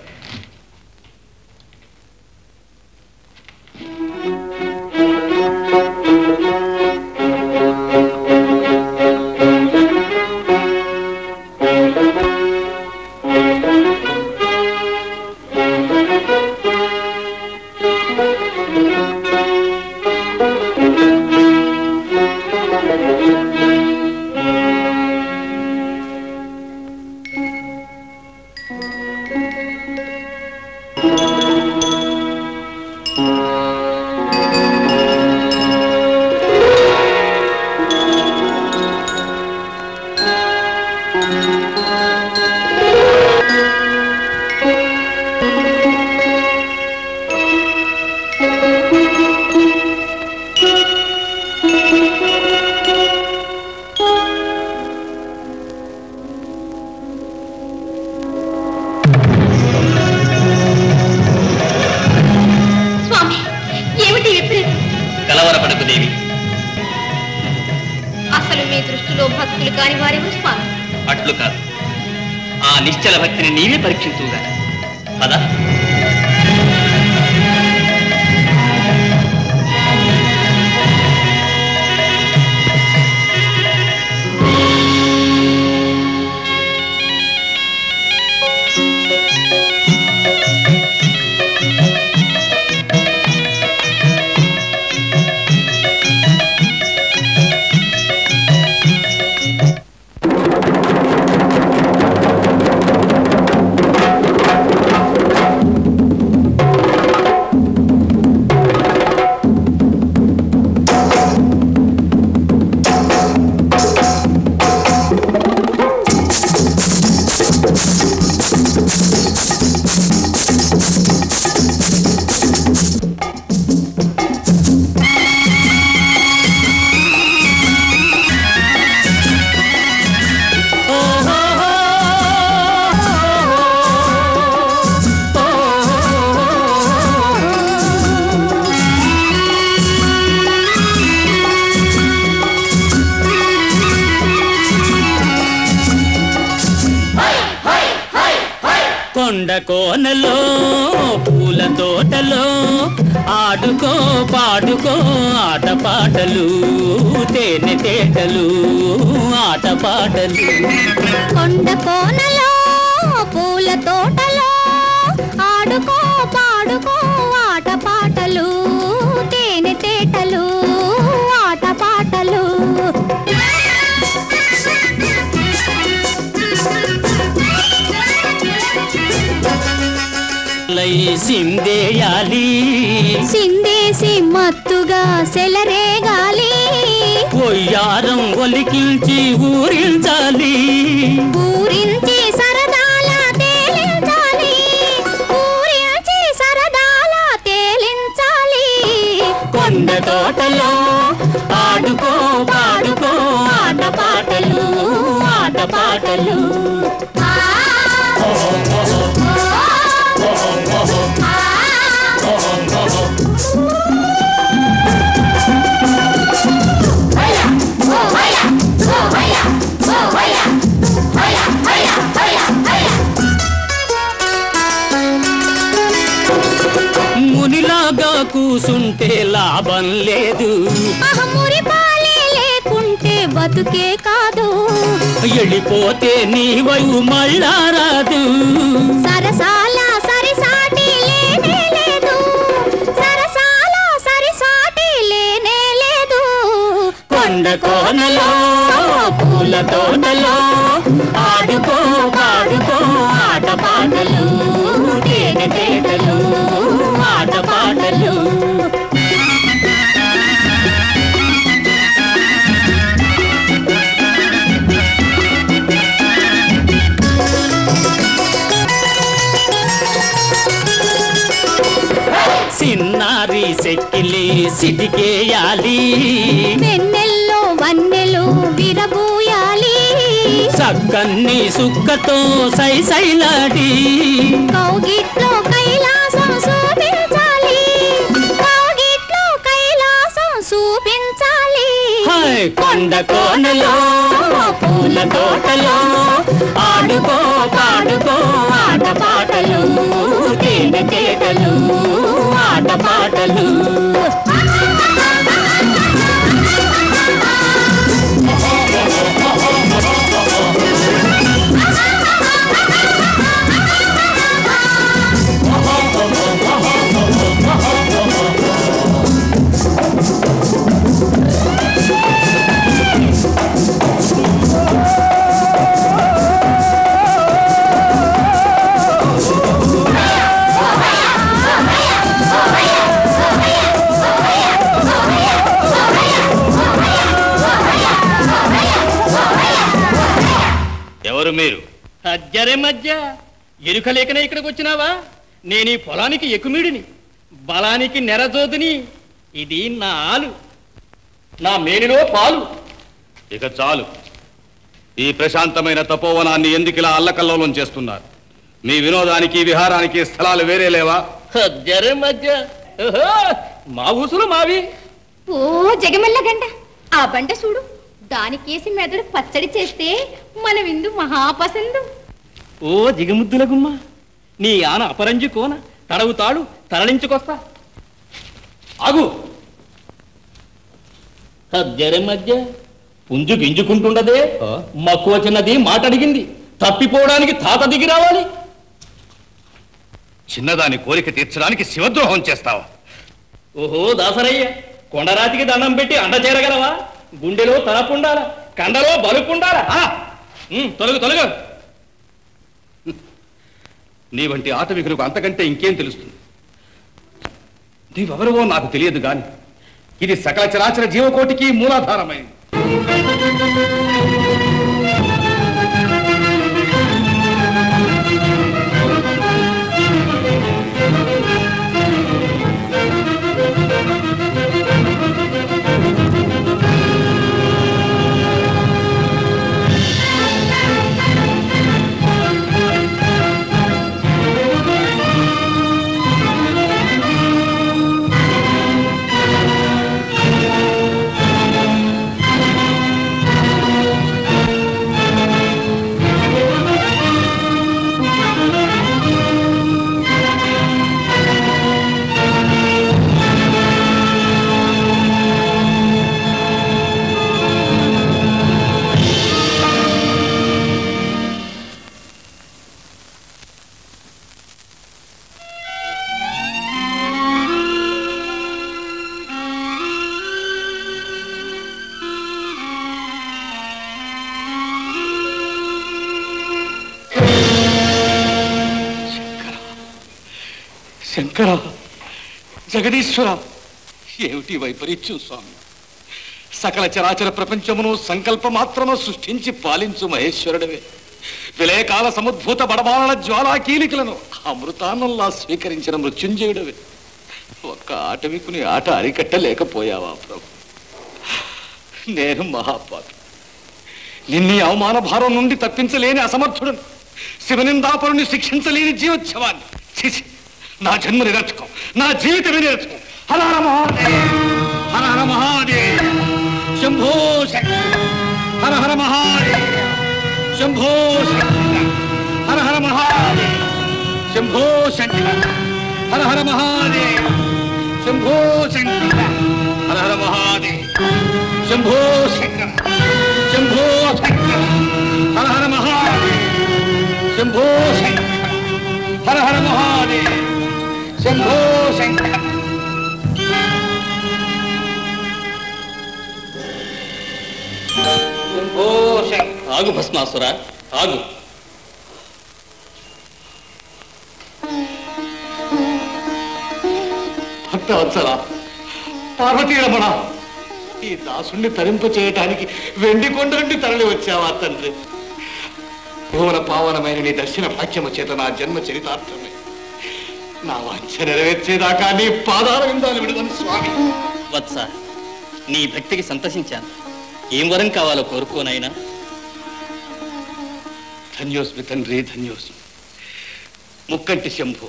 లై సిందేయాలి. సిందేసి మత్తుగా సెలరేగాలి. కొయ్యారం ఒలికించి ఊరించాలి. ఊరించి సరదాల తేలించాలి. ఊరించి సరదాల తేలించాలి. కొండ తోటలో ఆడుకో పాడుకో. ఆట పాటలు ఆట పాటలు. కూసుంటే లాభం లేదు. లేకుంటే బతుకే కాదు. వెళ్ళిపోతే నీ వైపు మళ్ళా రాదు. సరసాల సరిసాటి లేనే లేదు. సరసాల సరిసాటి లేనే లేదు. కొండ కోనలో పూల తోటలో ఆడుకో పాడుకో ఆట పాటలు తేనె తేటలు ఆట పాటలు. సిటికేయాలి వెన్నెల్లో వన్నెలు విరబూయాలి. సక్కన్ని సుక్కతో సైసైలాడి. కౌగిట్లో కైలాసం కొండ కోనలో పూల తోటలో ఆడుకో పాడుకో ఆట పాటలు తేనె తేటలు ఆట పాటలు అజ్జరే మధ్య ఎరుక లేకనే ఇక్కడికి వచ్చినావా? నేను ఈ పొలానికి ఎక్కుమీడిని బలానికి నెరజోదుని ఇది నా ఆలు. నా మేనిలో పాలు. ఇక చాలు. ఈ ప్రశాంతమైన తపోవనాన్ని ఎందుకిలా అల్లకల్లోలం చేస్తున్నారు? మీ వినోదానికి విహారానికి స్థలాలు వేరే లేవా? అజ్జరే మధ్య. ఓహో, మా ఊసులు మావి. ఓ జగమల్ల గంట ఆ బండ చూడు. దానికేసి మెదడు పచ్చడి చేస్తే మన విందు మహాపసందు. ఓ జిగముద్దుల గుమ్మ నీ ఆన అపరంజి కోన తడవుతాడు తరలించుకొస్తా. ఆగు! అజ్జరే మధ్య పుంజు గింజుకుంటుండదే మక్కువ చిన్నది మాట అడిగింది తప్పిపోవడానికి తాత దిగి రావాలి. చిన్నదాని కోరిక తీర్చడానికి శివద్రోహం చేస్తావా? ఓహో దాసరయ్య కొండరాతికి దండం పెట్టి అండ చేరగలవా? గుండెలో తలపుండాల? కండలో బలుపుండాల? తొలగు తొలగు. నీ వంటి ఆటవికులకు అంతకంటే ఇంకేం తెలుస్తుంది? నీవెవరవో నాకు తెలియదు గాని ఇది సకల చరాచర జీవకోటికి మూలాధారమైంది. జగదీశ్వర ఏమిటి వైపరీత్యం స్వామి? సకల చరాచర ప్రపంచమును సంకల్ప మాత్రము సృష్టించి పాలించు మహేశ్వరుడవే. విలేకాల సముద్భూత బడబాల జ్వాలా కీలికలను అమృతానంలా స్వీకరించిన మృత్యుంజయుడవే. ఒక్క ఆటవికుని ఆట అరికట్టలేకపోయావా ప్రభు? నేను మహాపాపి. నిన్ని అవమాన భారం నుండి తప్పించలేని అసమర్థుడను శివనిందాపరుని శిక్షించలేని జీవోత్సవాన్ని. నా జన్మ నిరర్చకం నా జీవితమే నిరర్చకం హర హర మహాదేవ్ హర హర మహాదేవ్ శంభో శంకర హర హర మహాదేవ్ శంభో శంకర హర హర మహాదేవ్ శంభో శంకర హర హర మహాదేవ్ శంభో శంకర హర హర మహాదేవ్ శంభో శంకర శంభో శంకర హర హర మహాదేవ్ శంభో శంకర హర హర మహాదేవ్ శంభో శంకర శంభో శంకర ఆగు భస్మాసుర ఆగు. భక్తవత్సల ఈ దాసుణ్ణి తరింప చేయటానికి వెండి కొండ నుండి తరలి వచ్చావా తండ్రి? భువన పావనమైన నీ దర్శన భాగ్యము చేత నా జన్మ చరితార్థమే. నా వాంఛ నెరవేర్చేదాకా నీ పాదాల విందాలు విడుదల స్వామి. వత్స నీ భక్తికి సంతసించాను. ఏం వరం కావాలో కోరుకోనైనా ధన్యోస్మి తండ్రి ధన్యోస్మి. ముక్కంటి శంభు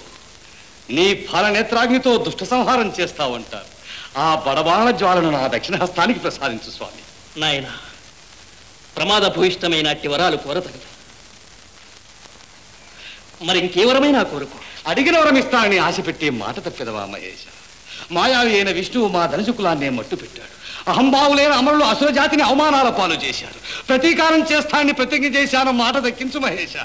నీ ఫలనేత్రాగ్నితో దుష్ట సంహారం చేస్తావంటారు. ఆ బడబాణ జ్వాలను నా దక్షిణ హస్తానికి ప్రసాదించు స్వామి. నాయన ప్రమాదభూయిష్టమైన అట్టి వరాలు కోరతగదు. మరి ఇంకేవరమైనా కోరుకో. అడిగిన వరం ఇస్తానని ఆశ పెట్టి మాట తప్పిదవా మహేష? మాయావి అయిన విష్ణువు మా ధనుసుకులాన్నే మట్టు పెట్టాడు. అహంభావులైన అమరులు అసుర జాతిని అవమానాల పాలు చేశాడు ప్రతీకారం చేస్తానని ప్రతిజ్ఞ చేశాను మాట దక్కించు మహేష.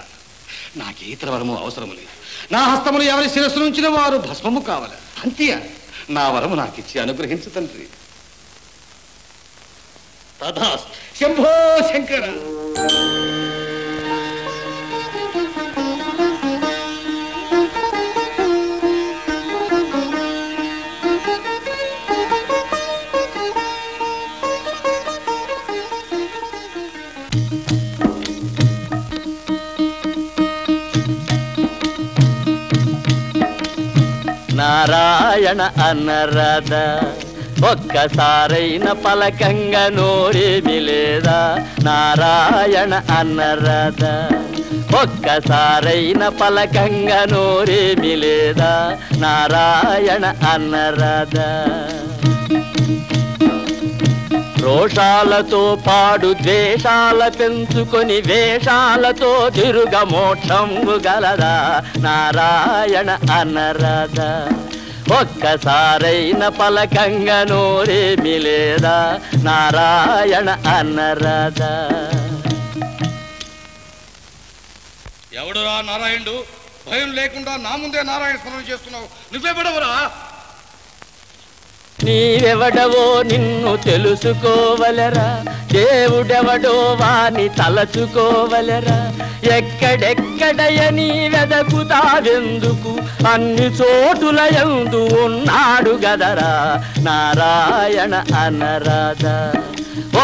నాకే ఇతర వరము అవసరము లేదు. నా హస్తములు ఎవరి శిరస్సు నుంచిన వారు భస్మము కావాలి. అంతే. నా వరము నాకిచ్చి అనుగ్రహించు తండ్రి. తథాస్తు. శంభో శంకర. నారాయణ అన్నరద ఒక్కసారైన పలకంగా నోరేమి లేదా నారాయణ అన్నరద ఒక్కసారైన పలకంగా నోరేమి లేదా నారాయణ అన్నరద రోషాలతో పాడు ద్వేషాల పెంచుకొని వేషాలతో తిరుగ మోక్షం గలదా? నారాయణ అనరద. ఒక్కసారైన పలకంగా నోరేమి లేదా నారాయణ అన్నరాదా ఎవడురా నారాయణుడు? భయం లేకుండా నా ముందే నారాయణ స్మరణ చేస్తున్నావు. నువ్వెవడవురా నీవెవడవో నిన్ను తెలుసుకోవలరా. దేవుడెవడో వాని తలచుకోవలరా. ఎక్కడెక్కడయని వెదకుతావెందుకు అన్ని చోటుల ఎందు ఉన్నాడు గదరా. నారాయణ అనరాధ.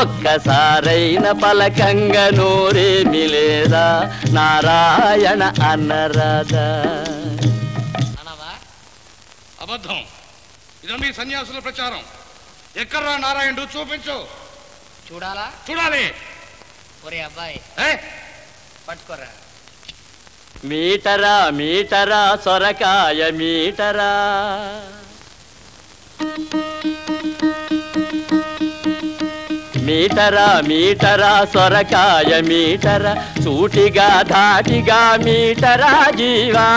ఒక్కసారైన పలకంగ నోరేమి లేదా? నారాయణ అనరాధ. అబద్ధం. ఇదన్నీ సన్యాసుల ప్రచారం. ఎక్కడ్రా నారాయణుడు చూపించు. చూడాలా? చూడాలి. ఒరే అబ్బాయి. ఏ? పట్టుకోరా మీటరా మీటరా సొరకాయ మీటరా. మీటరా మీటరా సొరకాయ మీటరా. సూటిగా ధాటిగా మీటరా జీవా.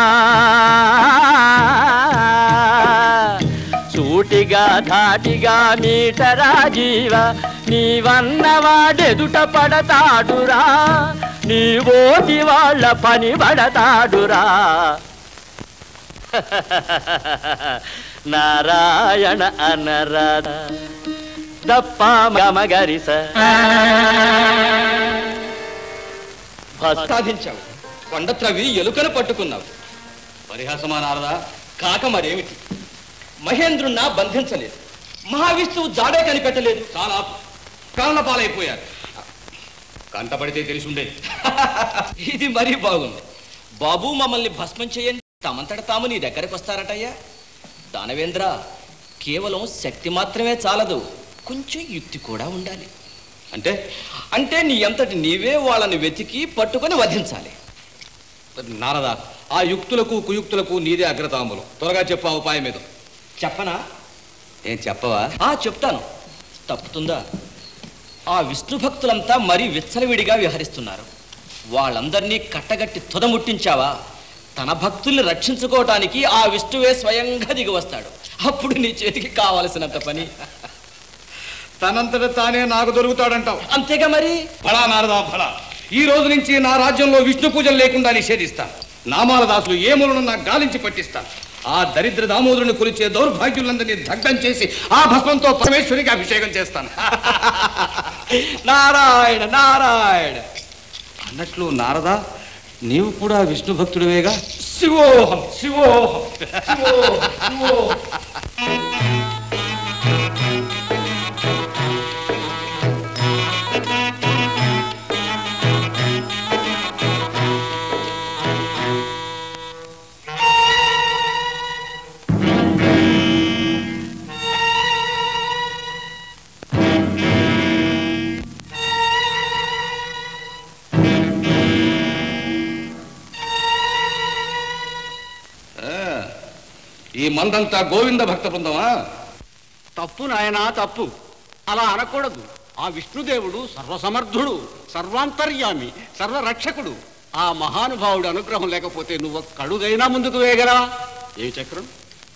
సూటిగా ధాటిగా మీటరా జీవ నీవన్నవాడెదుట పడతాడురా నీ వాళ్ళ పని పడతాడురా. నారాయణ అనరాధ దప్పామగరిస సాధించావు కొండత్రవి ఎలుకను పట్టుకున్నావు. పరిహాసమా నారదా? కాక మరేమిటి? మహేంద్రున్నా బంధించలేదు. మహావిష్ణువు జాడే కనిపెట్టలేదు. చాలా కాళ్ళ పాలైపోయారు కంటపడితే తెలిసి ఉండేది *laughs* ఇది మరీ బాగుంది. బాబు మమ్మల్ని భస్మం చేయండి. తమంతట తాము నీ దగ్గరకు వస్తారటయ్యా. దానవేంద్ర కేవలం శక్తి మాత్రమే చాలదు. కొంచెం యుక్తి కూడా ఉండాలి. అంటే? అంటే నీ అంతటి నీవే వాళ్ళని వెతికి పట్టుకొని వధించాలి. నారదా ఆ యుక్తులకు కుయుక్తులకు నీదే అగ్రతాంబులు. త్వరగా చెప్పు ఆ ఉపాయం మీద చెప్పనా? ఏం చెప్పవా? ఆ చెప్తాను. తప్పుతుందా? ఆ విష్ణు భక్తులంతా మరీ విచ్చలవిడిగా విహరిస్తున్నారు. వాళ్ళందరినీ కట్టగట్టి తుదముట్టించావా తన భక్తుల్ని రక్షించుకోవటానికి ఆ విష్ణువే స్వయంగా దిగి వస్తాడు. అప్పుడు నీ చేతికి కావలసినంత పని. తనంతట తానే నాకు దొరుకుతాడంటావు. అంతేగా మరి? ఫలా నారదా ఫలా ఈ రోజు నుంచి నా రాజ్యంలో విష్ణు పూజలు లేకుండా నిషేధిస్తాను నామాల దాసులు ఏ మూలను నాకు గాలించి పట్టిస్తాను ఆ దరిద్ర దామోదరుని కొలిచే దౌర్భాగ్యులందరినీ దగ్ధం చేసి ఆ భస్మంతో పరమేశ్వరికి అభిషేకం చేస్తాను. *laughs* నారాయణ నారాయణ. అన్నట్లు నారదా నీవు కూడా విష్ణు భక్తుడివేగా? శివోహం శివోహం శివోహం శివోహం. ఈ మందంతా గోవింద భక్త బృందమా? తప్పు నాయనా తప్పు. అలా అనకూడదు. ఆ విష్ణుదేవుడు సర్వసమర్థుడు సర్వాంతర్యామి సర్వరక్షకుడు. ఆ మహానుభావుడు అనుగ్రహం లేకపోతే నువ్వు కడుగైనా ముందుకు వేయగలవా? ఏ చక్రం?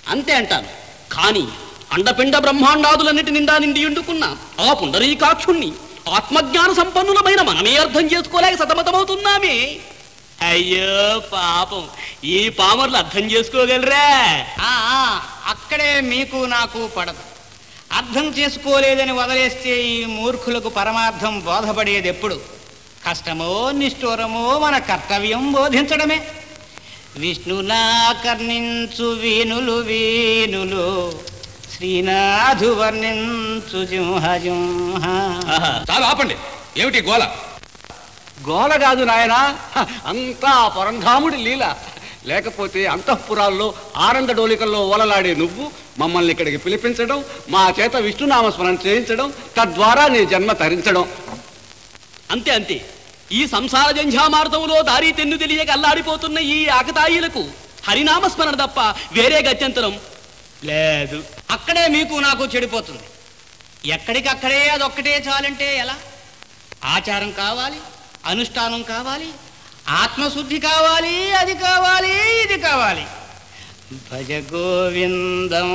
అంతే అంటాను. కానీ అండపిండ బ్రహ్మాండాదులన్నిటి నిండా నిండి ఉండుకున్న ఆ పుండరీకాక్షుణ్ణి ఆత్మజ్ఞాన సంపన్నులమైన మనమే అర్థం చేసుకోలేక సతమతమవుతున్నామే. అయ్యో పాపం. ఈ పామర్లు అర్థం చేసుకోగలరా? ఆ, ఆ, అక్కడే మీకు నాకు పడదు. అర్థం చేసుకోలేదని వదిలేస్తే ఈ మూర్ఖులకు పరమార్థం బోధపడేది ఎప్పుడు కష్టమో నిష్ఠూరమో మన కర్తవ్యం బోధించడమే. విష్ణునా కర్ణించు వీనులు వీనులు శ్రీనాథు వర్ణించు జింహ. జింహ చాలా ఆపండి. ఏమిటి గోల? గోల కాదు నాయనా. అంతా పరంధాముడి లీల. లేకపోతే అంతఃపురాల్లో ఆనంద డోలికల్లో ఓలలాడే నువ్వు మమ్మల్ని ఇక్కడికి పిలిపించడం మా చేత విష్ణునామస్మరణ చేయించడం తద్వారా నీ జన్మ తరించడం. అంతే అంతే. ఈ సంసార జంఝామార్దంలో దారి తెన్ను తెలియక అల్లాడిపోతున్న ఈ ఆకతాయిలకు హరినామస్మరణ తప్ప వేరే గత్యంతరం లేదు. అక్కడే మీకు నాకు చెడిపోతుంది. ఎక్కడికక్కడే అదొక్కటే చాలంటే ఎలా? ఆచారం కావాలి అనుష్ఠానం కావాలి ఆత్మశుద్ధి కావాలి అది కావాలి ఇది కావాలి. భజ గోవిందం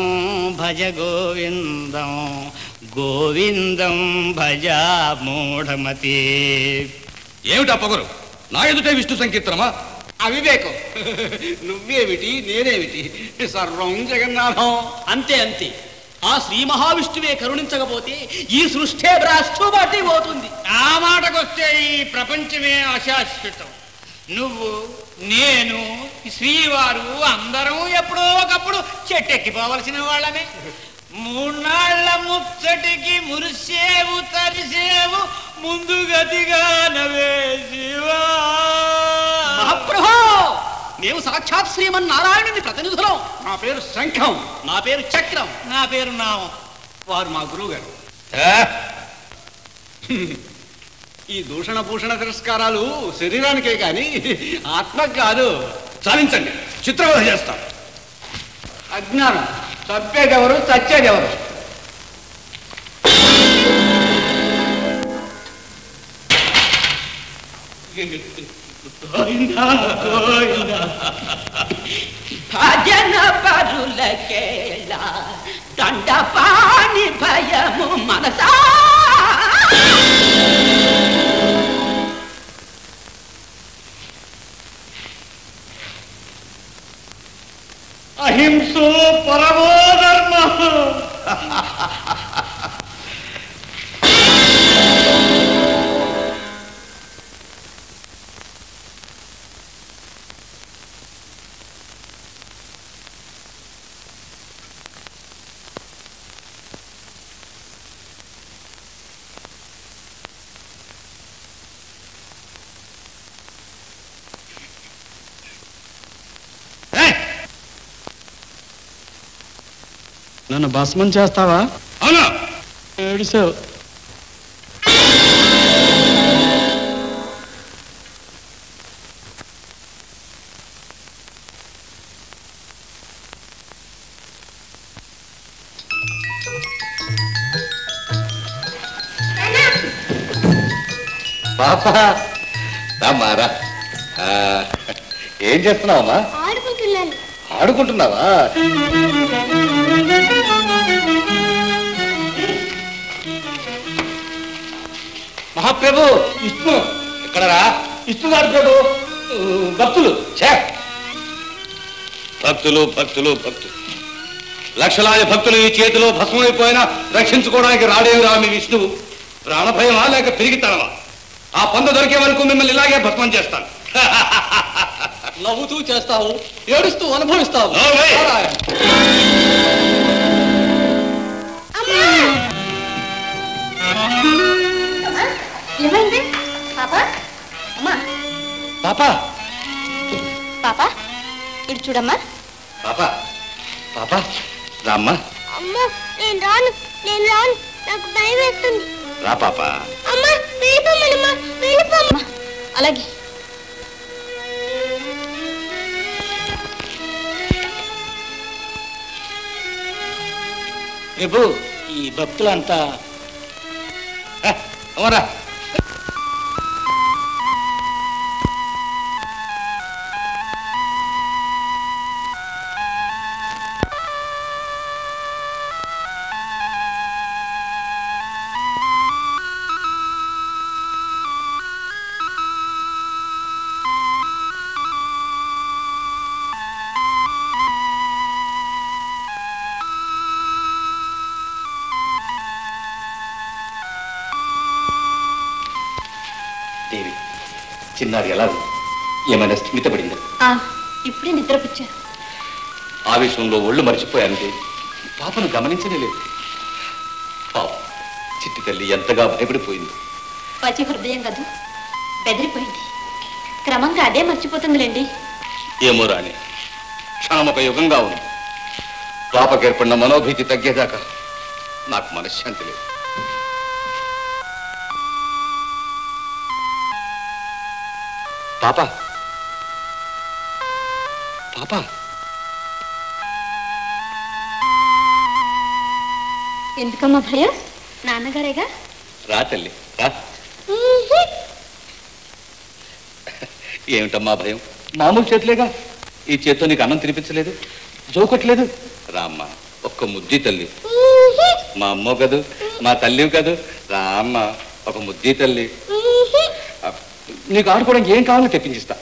భజ గోవిందం గోవిందం భజ మూఢమతి. ఏమిటా పొగరు? నా ఎదుటే విష్ణు సంకీర్తనమా? అవివేకం. *laughs* నువ్వేమిటి నేనేమిటి? సర్వం జగన్నాథం. అంతే అంతే. ఆ శ్రీ మహావిష్ణువే కరుణించకపోతే ఈ సృష్టే భ్రాష్టు బట్టి పోతుంది. ఆ మాటకొస్తే ఈ ప్రపంచమే అశాశ్వతం. నువ్వు నేను శ్రీవారు అందరం ఎప్పుడో ఒకప్పుడు చెట్టెక్కిపోవలసిన వాళ్ళమే. మూన్నాళ్ళ ముచ్చటికి మురిసేవు తరిసేవు ముందు గతిగా నవే శివా. మహాప్రభో! మేము సాక్షాత్ శ్రీమన్నారాయణుని ప్రతినిధులం. నా పేరు శంఖం. నా పేరు చక్రం. నా పేరు నామం. వారు మా గురువు గారు ఈ దూషణ భూషణ తిరస్కారాలు శరీరానికే కాని ఆత్మకు కాదు. చాలించండి చిత్రవధ చేస్తాం అజ్ఞానం. చంపేదెవరు చచ్చేదెవరు? భజన పరులకేలా దండపాణి భయము మనసా అహింసో పరమో ధర్మ భస్మం చేస్తావా? అవునా ఏడిసావు పాప రామారా ఏం చేస్తున్నావమ్మా? ఆడుకుంటున్నాను. మహాప్రభు! విష్ణు! ఎక్కడరా? విష్ణు గారు ప్రభు భక్తులు! ఛే! భక్తులు భక్తులు భక్తులు లక్షలాది భక్తులు ఈ చేతిలో భస్మైపోయినా రక్షించుకోవడానికి రాడేవి రామి విష్ణువు ప్రాణభయమా లేక పెరిగితనమా? ఆ పొంద దొరికే వరకు మిమ్మల్ని ఇలాగే భస్మం చేస్తాను. *laughs* నవ్వుతూ చేస్తావు ఏడుస్తూ అనుభవిస్తావు. నారాయణ. ఏమైంది? పాప? అమ్మా. పాప! పాప? ఇటు చూడమ్మా. పాప! పాప! రామ్మా. అమ్మా నేను రాను. నేను రాను. నాకు భయం వేస్తుంది. రా పాప. అమ్మా వెళ్ళిపోమ్మా వెళ్ళిపోమ్మా అలాగే. ప్రభు ఈ భక్తులంతా హ, ఏమైనా స్థిమితపడిందా? ఆ, ఇప్పుడే నిద్రపుచ్చారు. ఆవేశంలో ఒళ్ళు మర్చిపోయాను దేవి పాపను గమనించనే లేదు. పాపం చిట్టి తల్లి ఎంతగా భయపడిపోయింది. పచి హృదయం కదూ? బెదిరిపోయింది. క్రమంగా అదే మర్చిపోతుందిలేండి. ఏమో రాణి క్షణం ఒక యుగంగా ఉంది. పాపకేర్పడిన మనోభీతి తగ్గేదాకా నాకు మనశ్శాంతి లేదు. పాప పాప. ఎందుకమ్మా భయం నాన్నగారేగా? రా తల్లి రా. ఏమిటమ్మా భయం? మామూలు చేతులేగా? ఈ చేత్తో నీకు అన్నం తినిపించలేదు? జోకొట్లేదు రామ్మ ఒక్క ముద్ది తల్లి. మా అమ్మ కదూ మా తల్లి కదూ. రామ్మ ఒక ముద్ది తల్లి. నీకు ఆడుకోవడానికి ఏం కావాలో తెప్పించిస్తా.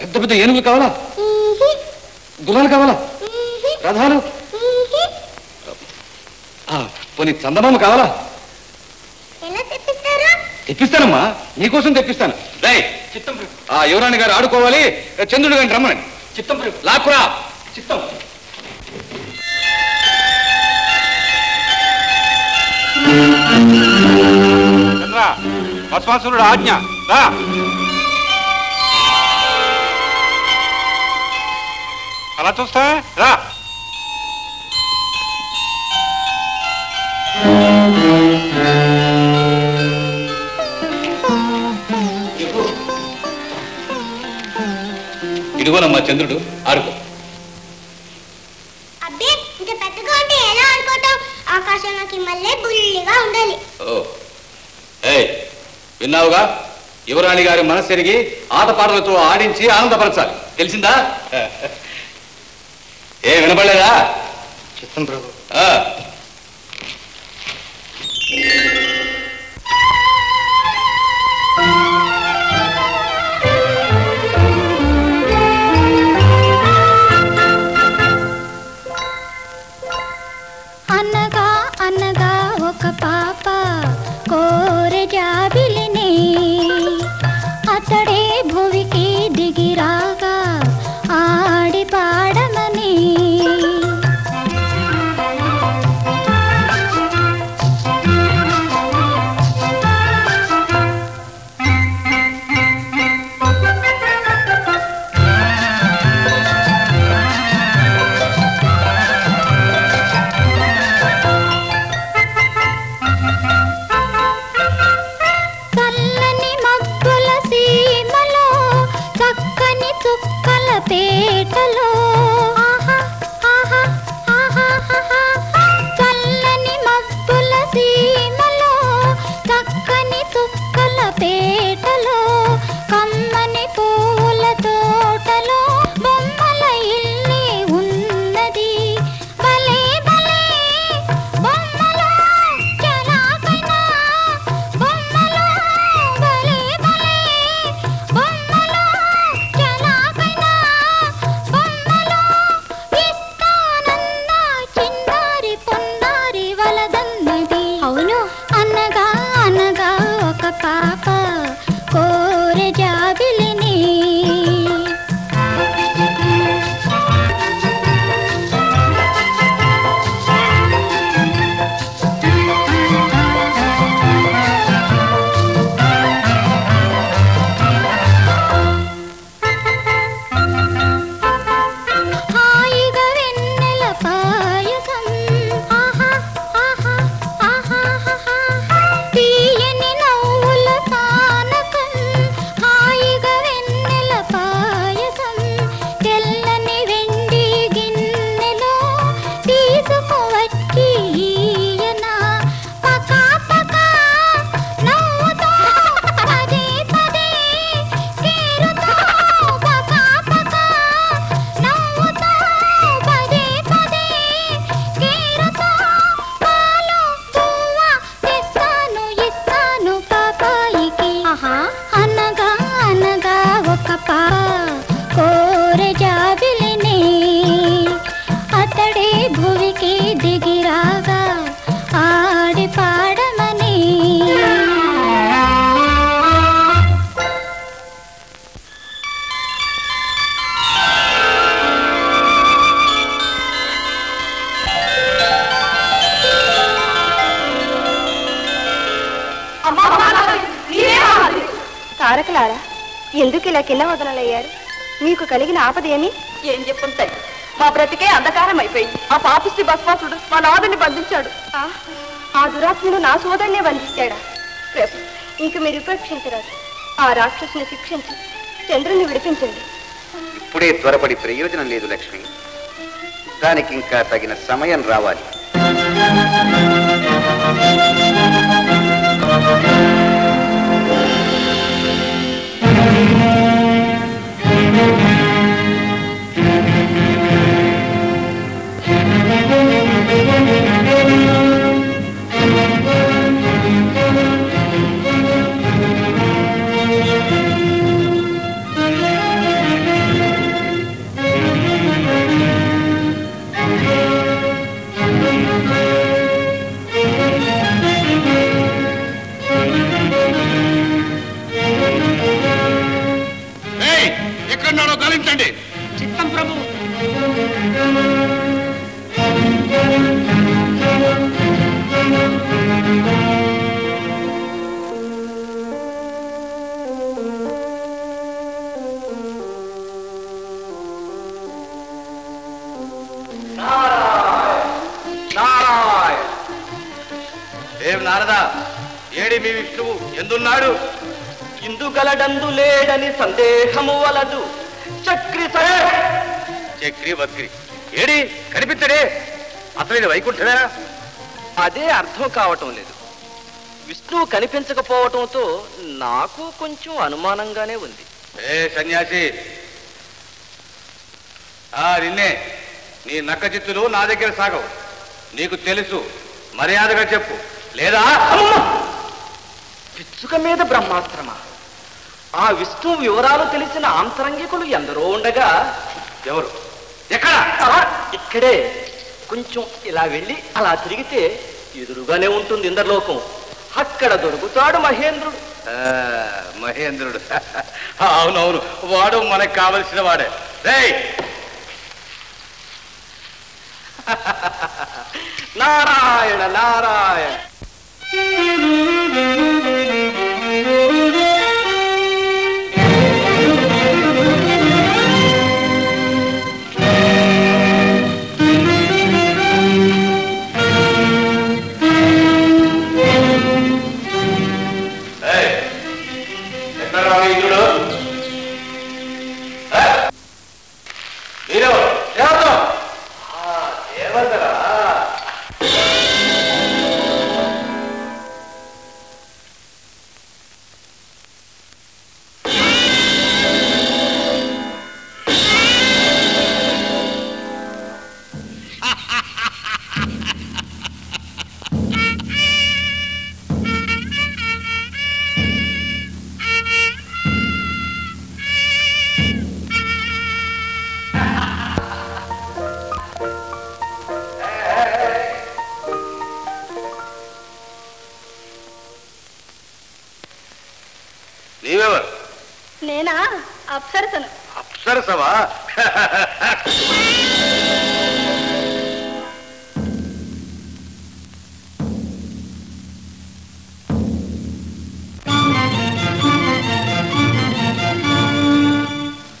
పెద్ద పెద్ద ఏనుగులు కావాలా? గులాలు కావాలా? రథాలు? ఆ, పోనీ చందమామ కావాలా? తెప్పిస్తానమ్మా. నీకోసం తెప్పిస్తాను. రై చిత్తం ఆ యువరాణి గారు ఆడుకోవాలి. చంద్రుడు గారిని రమ్మని చిత్తం లాక్కురా. చిత్తం. చంద్ర భస్మాసురుడు ఆజ్ఞ. రా. అలా చూస్తా రా. ఇదిగోనమ్మా చంద్రుడు ఆడుకో. అబ్బే ఇంత పెద్దగా ఉంటే ఎలా అనుకోవటం ఆకాశంలోకి మళ్ళీ బుల్లిగా ఉండాలి. ఓ. ఏయ్ విన్నావుగా? యువరాణి గారి మనసెరిగి ఆటపాటలతో ఆడించి ఆనందపరచాలి. తెలిసిందా? ఏ వినపడలేదా? చిత్తం ప్రభు. మీరు ఉపేక్షించరాదు ఆ రాక్షసుని శిక్షించి చంద్రుని విడిపించండి. ఇప్పుడే త్వరపడి ప్రయోజనం లేదు లక్ష్మి. దానికి ఇంకా తగిన సమయం రావాలి. ఎక్కడున్నాడో అర్థం కావటం లేదు. విష్ణువు కనిపించకపోవటంతో నాకు కొంచెం అనుమానంగానే ఉంది. ఏ సన్యాసి ఆ నిన్నే నీ నక్క చిత్తులు నా దగ్గర సాగవు. నీకు తెలుసు మర్యాదగా చెప్పు. లేదా? పిచ్చుక మీద బ్రహ్మాస్త్రమా? ఆ విష్ణువు వివరాలు తెలిసిన ఆంతరంగికులు ఎందరో ఉండగా ఎవరు? ఎక్కడ? ఇక్కడే. కొంచెం ఇలా వెళ్ళి అలా తిరిగితే ఎదురుగానే ఉంటుంది ఇంద్రలోకం. అక్కడ దొరుకుతాడు మహేంద్రుడు. మహేంద్రుడు. *laughs* అవునవును వాడు మనకు కావలసిన వాడే. రేయ్! *laughs* నారాయణ నారాయణ. అప్సరసను అప్సరసవా?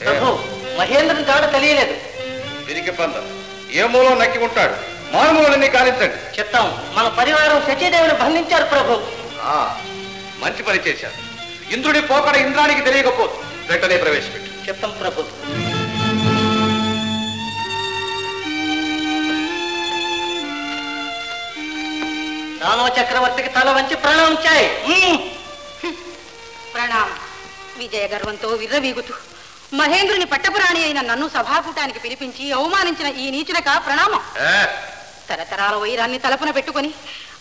ప్రభు మహేంద్రుని కాడ తెలియలేదు. తిరిగి పంద ఏ మూలం నక్కి ఉంటాడు? మారుమూలని కాలించండి. చెప్తాం. మన పరివారం శచీదేవిని బంధించారు ప్రభు. ఆ, మంచి పని చేశారు. ఇంద్రుడి పోకడ ఇంద్రానికి తెలియకపోదు వెంటనే ప్రవేశపెట్టు. చెప్తాం ప్రభు. దానవ చక్రవర్తికి తల వంచి ప్రణామించాయి ప్రణామం. విజయ గర్వంతో విర్రవీగుతూ మహేంద్రుని పట్టపురాణి అయిన నన్ను సభాకూటానికి పిలిపించి అవమానించిన ఈ నీచులక ప్రణామం. తరతరాల వైరాన్ని తలపున పెట్టుకొని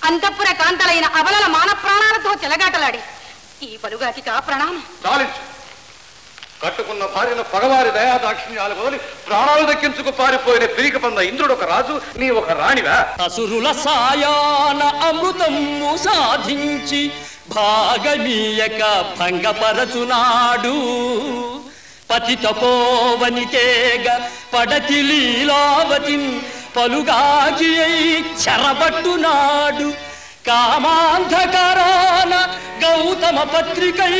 అంతఃపుర కాంతలైన అబలల మాన ప్రాణాలతో చెలగాటలాడి ఈ పలుగాటిక ప్రణామం. చాలించు. కట్టుకున్న భార్యను పగవారి దయా దాక్షిణ్యాలు వదిలి ప్రాణాలు దక్కించుకు పారిపోయిన పిరిక పంద ఇంద్రుడు ఒక రాజు నీ ఒక రాణివా? అసురుల సాయాన అమృతము సాధించి భాగమీయక భంగపరచునాడు. పతి తపోవనికేగ పడతి లీలావతిన్ పలుగాకి అయి చెరబట్టునాడు. కామాంధకారాన గౌతమ పత్రికై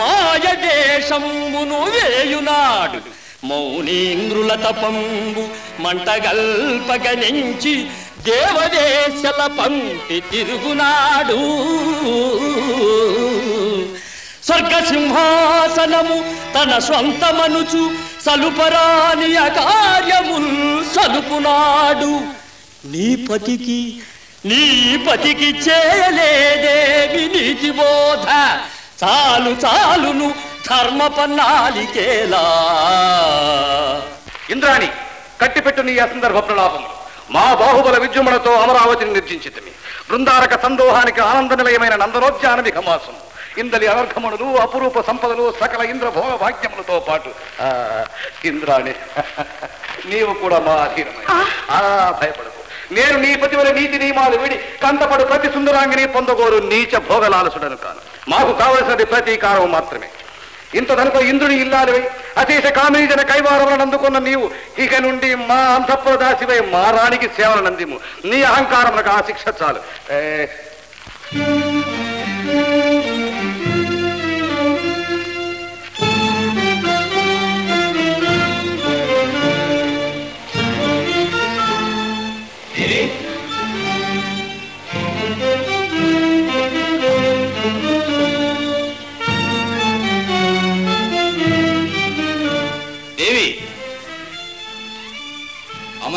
మాయ దేశమును వేయునాడు. మౌనీంద్రుల తపంబు మంటగల్పగనించి దేవదేశల పంపి తిరుగునాడు. స్వర్గసింహాసనము తన స్వంతమనుచు సలుపరాని అకార్యముల్ సలుపునాడు. నీ పతికి నీ పతికి చేయలేదేమి నీతి బోధ. చాలు చాలును ధర్మ పన్నాలికేలా ఇంద్రాణి కట్టిపెట్టు నీ అసందర్భ ప్రలాపములు మా బాహుబల విజృంభణతో అమరావతిని నిర్జించితమి. బృందారక సందోహానికి ఆనంద నిలయమైన నందనోద్యాన విఘమాసము ఇందలి అనర్ఘమణులు అపురూప సంపదలు సకల ఇంద్ర భోగ భాగ్యములతో పాటు. ఆ, ఇంద్రాణి నీవు కూడా మా అధీనమైన ఆ, భయపడకు. నేను నీ పతివల నీతి నియమాలు విడి కంతపడు ప్రతి సుందరాంగిని పొందగోరు నీచ భోగలాలసుడను కాను. మాకు కావలసినది ప్రతీకారం మాత్రమే. ఇంత ధనతో ఇంద్రుని ఇల్లాలివై. అశేష కామిజన కైవారములను అందుకున్న నీవు ఇక నుండి మా అంతఃపుర దాసివై మా రాణికి సేవలను అందిము నీ అహంకారములకు ఆ శిక్ష చాలు.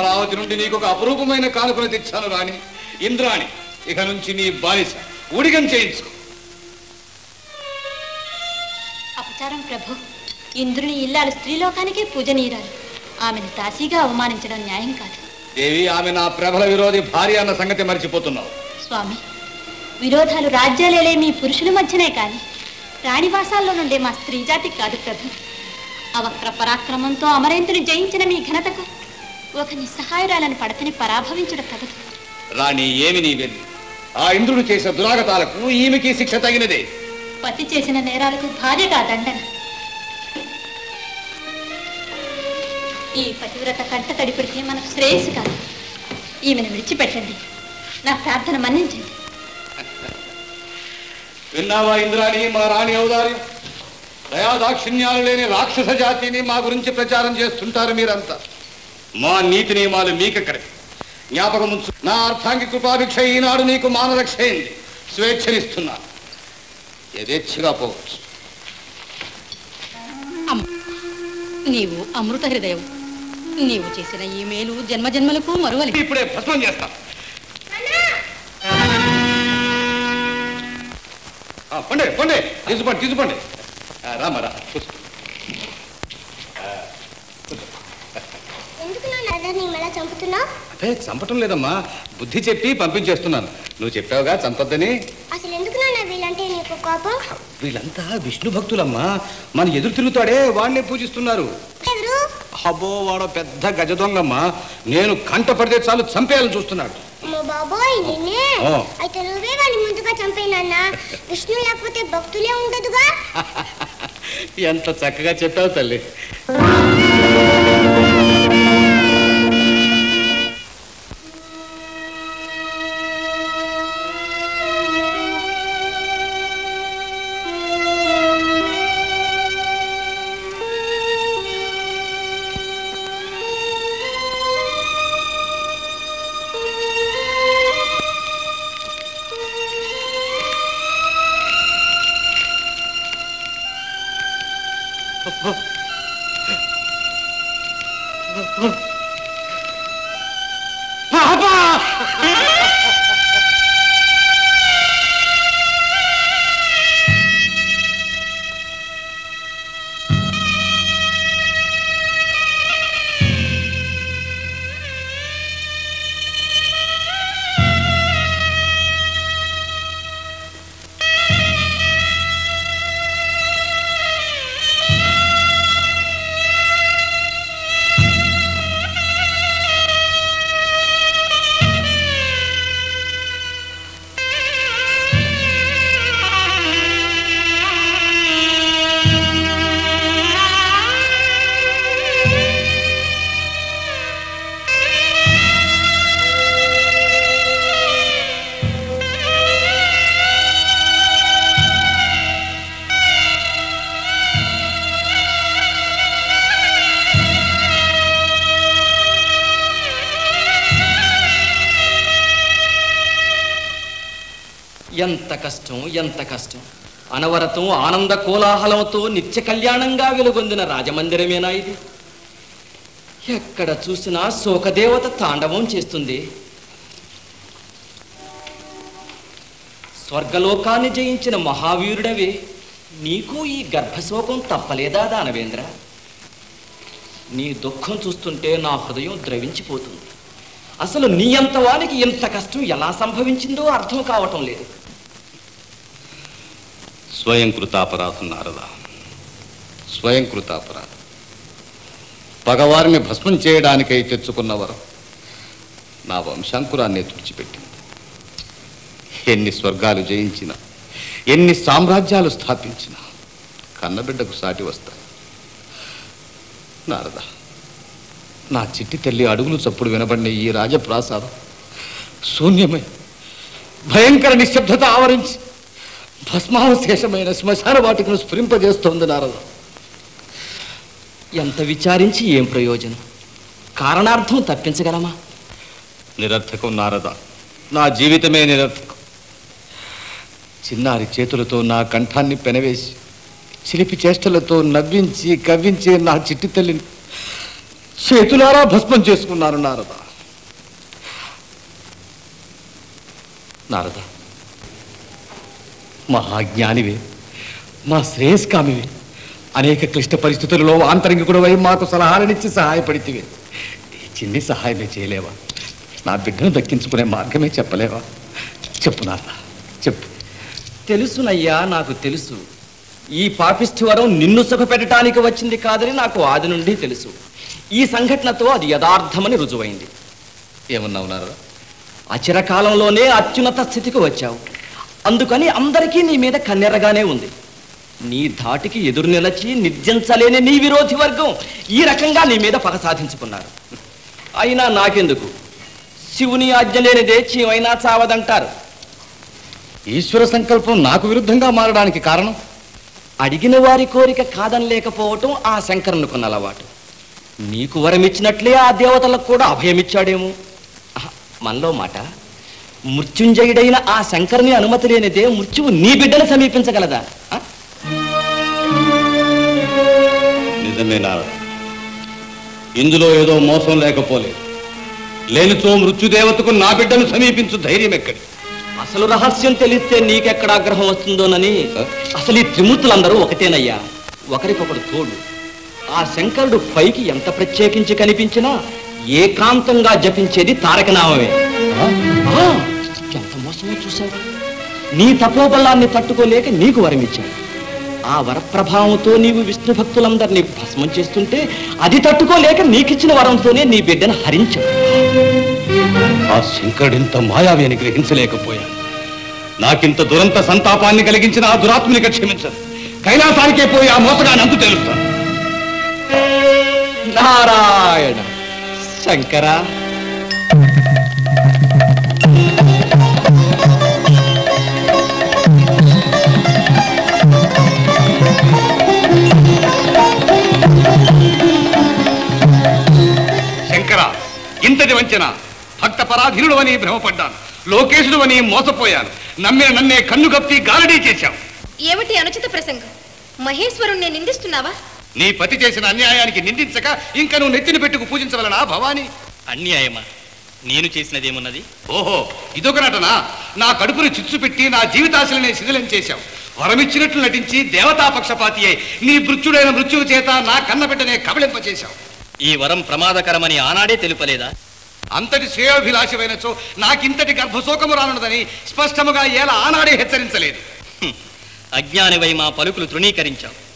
అమరావతి నుండి నీకు ఒక అపురూపమైన కానుకను తెచ్చాను రాణి. ఇంద్రాణి ఇక నుంచి నీ బానిస. ఊడిగం చేయించుకో. అపచారం ప్రభు. ఇంద్రుని ఇల్లాలు స్త్రీలోకానికే పూజనీయురాలు. ఆమెను దాసీగా అవమానించడం న్యాయం కాదు. దేవి ఆమె నా ప్రబల విరోధి భార్య అన్న సంగతి మర్చిపోతున్నావు. స్వామి విరోధాలు రాజ్యాలేలే మీ పురుషుల మధ్యనే కాని రాణివాసాల్లో నుండే మా స్త్రీ జాతికి కాదు ప్రభు. అవక్ర పరాక్రమంతో అమరేంద్రుని జయించిన మీ ఘనతకు ఒక నిస్సహాయురాలను పడతని పరాభవించుట తగదు రాణి ఏమి నీ వెళ్ళి ఆ ఇంద్రుడు చేసిన దురాగతాలకు ఈమెకి శిక్ష తగినదే. పతి చేసిన నేరాలకు భార్యగా దండన. ఈ పతివ్రత కంట తడి పెడితే మనకు శ్రేయస్సు కాదు. ఈమెను విడిచిపెట్టండి. నా ప్రార్థన మన్నించండి. విన్నావా ఇంద్రాణి మా రాణి ఔదార్యం? దయాదాక్షిణ్యాలు లేని రాక్షస జాతిని మా గురించి ప్రచారం చేస్తుంటారు మీరంతా. మా నీతి నియమాలు మీకెక్కడికి జ్ఞాపకం నా అర్థాంగి కృపాభిక్ష ఈనాడు నీకు మానరక్ష అయింది స్వేచ్ఛనిస్తున్నాను యథేచ్ఛగా పోవచ్చు. నీవు అమృత హృదయం నీవు చేసిన ఈ మేలు జన్మజన్మలకు మరువలి. ఇప్పుడే భస్మం చేస్తా. పండే పండే. తీసుకోండి తీసుకోండి ఆ, రామా చంపుతున్నావు అదే చంపటం లేదమ్మా. బుద్ధి చెప్పి పంపించేస్తున్నాను. నువ్వు చెప్పావుగా చంపొద్దని? అసలు ఎందుకు నాన్న వీళ్ళంటే నీకు కోపం? వీళ్ళంతా విష్ణు భక్తులమ్మా. మన ఎదురు తిరుగుతాడే వాడిని పూజిస్తున్నారు. అబ్బో వాడు పెద్ద గజ దొంగమ్మా. నేను కంట పడితే చాలు చంపేయాలని చూస్తున్నాడు. మా బాబోయ్ నిన్నే? ఆ. అయితే నువ్వే వాడిని ముందుగా చంపేనన్న విష్ణు లేకపోతే భక్తులే ఉండదుగా. *laughs* ఎంత చక్కగా చెప్పావు తల్లి. కష్టం ఎంత కష్టం? అనవరతం ఆనంద కోలాహలంతో నిత్య కళ్యాణంగా వెలుగొందిన రాజమందిరమేనా ఇది? ఎక్కడ చూసినా శోకదేవత తాండవం చేస్తుంది. స్వర్గలోకాన్ని జయించిన మహావీరుడవే. నీకు ఈ గర్భశోకం తప్పలేదా దానవేంద్ర? నీ దుఃఖం చూస్తుంటే నా హృదయం ద్రవించిపోతుంది. అసలు నీ అంత వానికి ఇంత కష్టం ఎలా సంభవించిందో అర్థం కావటం లేదు. స్వయం కృతాపరాధం నారద. స్వయం కృతాపరాధం పగవారిని భస్మం చేయడానికై తెచ్చుకున్నవరం నా వంశాంకురాన్ని తుడిచిపెట్టింది. ఎన్ని స్వర్గాలు జయించినా ఎన్ని సామ్రాజ్యాలు స్థాపించినా కన్నబిడ్డకు సాటి వస్తాయి. నారద నా చిట్టి తల్లి అడుగులు చప్పుడు వినబడిన ఈ రాజప్రాసాదం శూన్యమై భయంకర నిశ్శబ్దత ఆవరించి భస్మావశేషమైన శ్మశాన వాటికను స్ఫురింపజేస్తోంది నారద. ఎంత విచారించి ఏం ప్రయోజనం? కారణార్థం తప్పించగలమా? నిరర్థకం నారద. నా జీవితమే నిరర్థకం. చిన్నారి చేతులతో నా కంఠాన్ని పెనవేసి చిలిపి చేష్టలతో నవ్వించి కవ్వించి నా చిట్టి తల్లిని చేతులారా భస్మం చేసుకున్నారు నారద. నారద మహాజ్ఞానివే మా శ్రేయస్కామివే అనేక క్లిష్ట పరిస్థితులలో ఆంతరంగికుడవై మాకు సలహాలనిచ్చి సహాయపడితివే. ఈ చిన్ని సహాయమే చేయలేవా? నా బిడ్డను దక్కించుకునే మార్గమే చెప్పలేవా? చెప్పు నాన్న చెప్పు. తెలుసునయ్యా నాకు తెలుసు. ఈ పాపిష్టి వరం నిన్ను సుఖపెట్టడానికి వచ్చింది కాదని నాకు ఆది నుండి తెలుసు. ఈ సంఘటనతో అది యథార్థమని రుజువైంది. ఏమన్నా ఉన్నారా అచిరకాలంలోనే అత్యున్నత స్థితికి వచ్చావు. అందుకని అందరికీ నీ మీద కన్నెరగానే ఉంది. నీ ధాటికి ఎదురు నిలచి నిర్జించలేని నీ విరోధి వర్గం ఈ రకంగా నీ మీద పగ సాధించుకున్నారు. అయినా నాకెందుకు? శివుని ఆజ్ఞ లేనిదే చీమైనా చావదంటారు? ఈశ్వర సంకల్పం నాకు విరుద్ధంగా మారడానికి కారణం? అడిగిన వారి కోరిక కాదనలేకపోవటం ఆ శంకరునికున్న అలవాటు నీకు వరమిచ్చినట్లే ఆ దేవతలకు కూడా అభయమిచ్చాడేమో. మనలో మాట మృత్యుంజయుడైన ఆ శంకరుని అనుమతి లేనిదే మృత్యువు నీ బిడ్డను సమీపించగలదా? ఆ? నిజమే నారద ఇందులో ఏదో మోసం లేకపోలేదు. లేనితో మృత్యుదేవతకు నా బిడ్డను సమీపించు ధైర్యం ఎక్కడి? అసలు రహస్యం తెలిస్తే నీకెక్కడ ఆగ్రహం వస్తుందోనని? అసలు ఈ త్రిమూర్తులందరూ ఒకటేనయ్యా. ఒకరికొకరు తోడు. ఆ శంకరుడు పైకి ఎంత ప్రత్యేకించి కనిపించినా ఏకాంతంగా జపించేది తారకనామమే. చూశాడు. నీ తపోబలాన్ని తట్టుకోలేక నీకు వరమిచ్చాడు. ఆ వరప్రభావంతో నీవు విష్ణు భక్తులందరినీ భస్మం చేస్తుంటే అది తట్టుకోలేక నీకిచ్చిన వరంతోనే నీ బిడ్డను హరించాడు. ఆ శంకరుడింత మాయావి అని గ్రహించలేకపోయాను నాకింత దురంత సంతాపాన్ని కలిగించిన ఆ దురాత్మనిక క్షమించను కైలాసానికే పోయి ఆ మోసగాన్ని అంతు తెలుస్తాను. నారాయణ శంకరా శంకర. ఇంతటి వంచన. భక్త పరాధీనుడు అని భ్రమపడ్డాను. లోకేశుడు అని మోసపోయాను. నమ్మిన నన్నే కన్ను కప్పి గారడీ చేశావు. ఏమిటి అనుచిత ప్రసంగం? మహేశ్వరుణ్ణి నిందిస్తున్నావా? నీ పతి చేసిన అన్యాయానికి నిందించక ఇంకా నువ్వు నెత్తిన పెట్టుకు పూజించవలనా భవాని? అన్యాయమా? నేను చేసినదేమున్నది? ఓహో ఇదొక నటన. నా కడుపుని చిచ్చు పెట్టి నా జీవితాశలనే శిథిలం చేశావు. వరమిచ్చినట్లు నటించి దేవతా పక్షపాతి అయి నీ మృత్యుడైన మృత్యువు చేత నా కన్నబిడ్డనే కబళింపచేశావు. ఈ వరం ప్రమాదకరమని ఆనాడే తెలుపలేదా? అంతటి శ్రేయోభిలాషమైనచో నాకింతటి గర్భశోకము రానున్నదని స్పష్టముగా ఏలా ఆనాడే హెచ్చరించలేదు. అజ్ఞానివై మా పలుకులు తృణీకరించావు.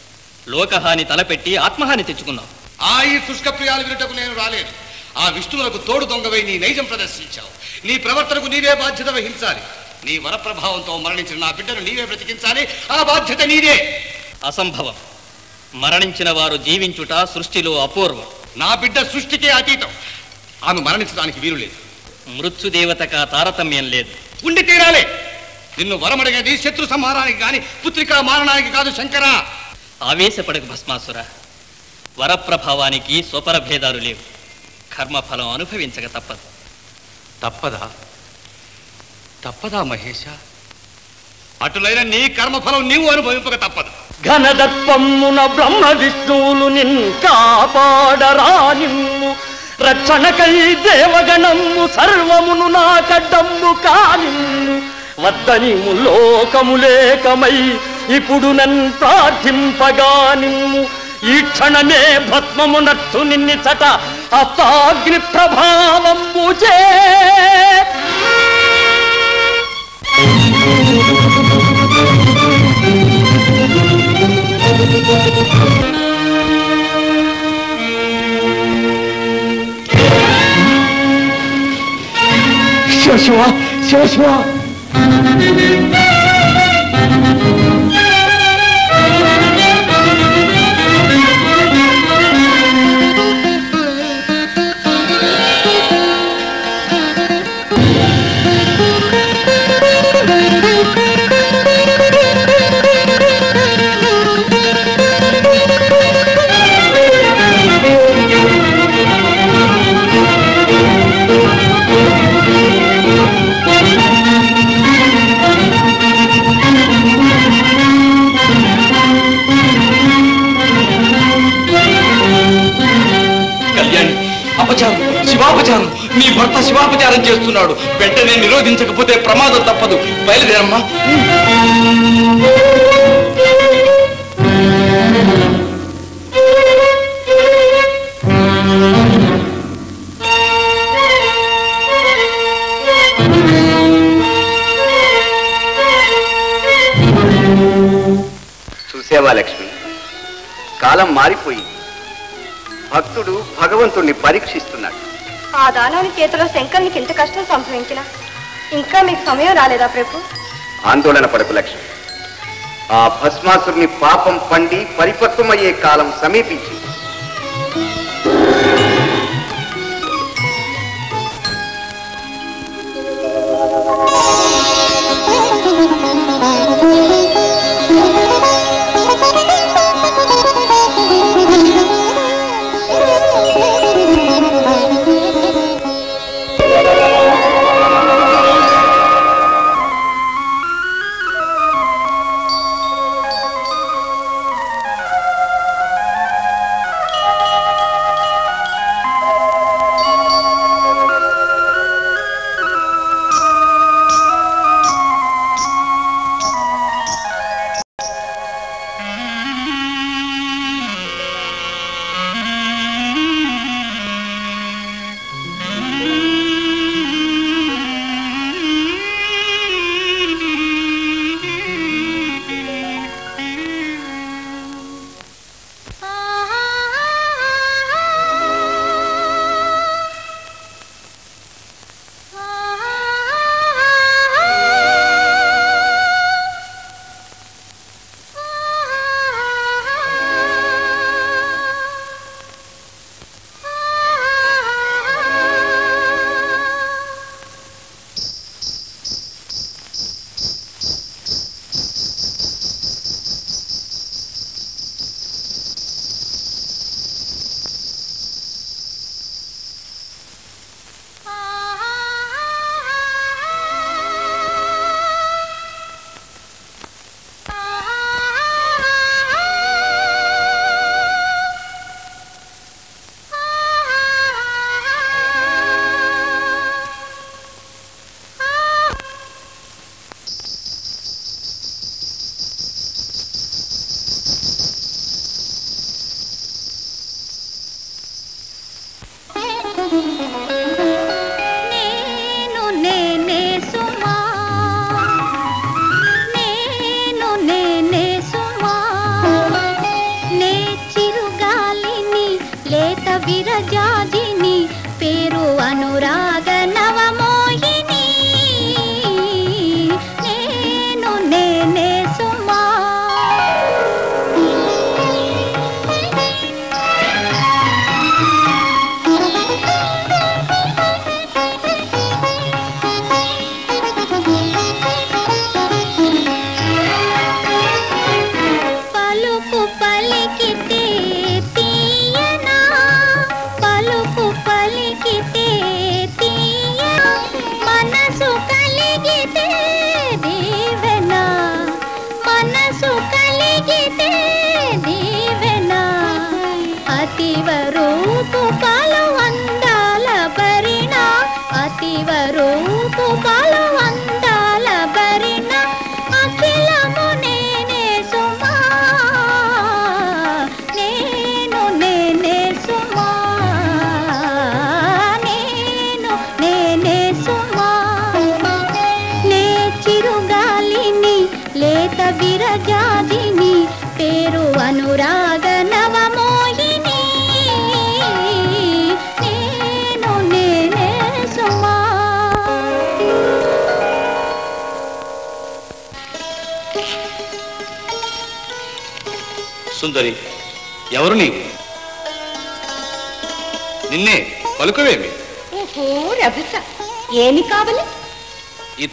లోకహాని తలపెట్టి ఆత్మహాని తెచ్చుకున్నావు. ఆ ఈ శుష్కప్రియాలు వినుటకు నేను రాలేదు. ఆ విష్ణువులకు తోడు దొంగవై నీ నైజం ప్రదర్శించావు. నీ ప్రవర్తనకు నీవే బాధ్యత వహించాలి. నీ వరప్రభావంతో మరణించిన నా బిడ్డను నీవే బ్రతికించాలి. ఆ బాధ్యత నీదే. అసంభవం. మరణించిన వారు జీవించుట సృష్టిలో అపూర్వం. నా బిడ్డ సృష్టికే అతీతం. ఆమె మరణించడానికి వీలు లేదు. మృత్యుదేవతక తారతమ్యం లేదు. ఉండి తీరాలే. నిన్ను వరమడిగేది శత్రు సంహారానికి గాని పుత్రికా మారణానికి కాదు శంకరా. ఆవేశపడకు భస్మాసుర. వరప్రభావానికి స్వపర భేదాలు లేవు. కర్మఫలం అనుభవించక తప్పదు. తప్పదా? తప్పదా మహేష అటులైన నీ కర్మఫలం నీవు అనుభవింపక తప్పదు. ఘనదత్వమున బ్రహ్మ విష్ణువులు నిన్ కాపాడరా నిమ్ము రక్షణకై దేవగణమ్ము సర్వమును నా కడ్డమ్ము కానిమ్ము వద్దనిము లోకములేకమై ఇప్పుడు నన్ ప్రార్థింపగా నిమ్ము ఈ క్షణమే భస్మము నట్టు నిన్నిచట అస్తాగ్ని ప్రభావంబు చే. శివ శివ శివ శివ వెంకిల ఇంకా మీకు సమయం రాలేదా ప్రభు? ఆందోళన పడకు లక్ష్మి. ఆ భస్మాసురుని పాపం పండి పరిపక్వమయ్యే కాలం సమీపించి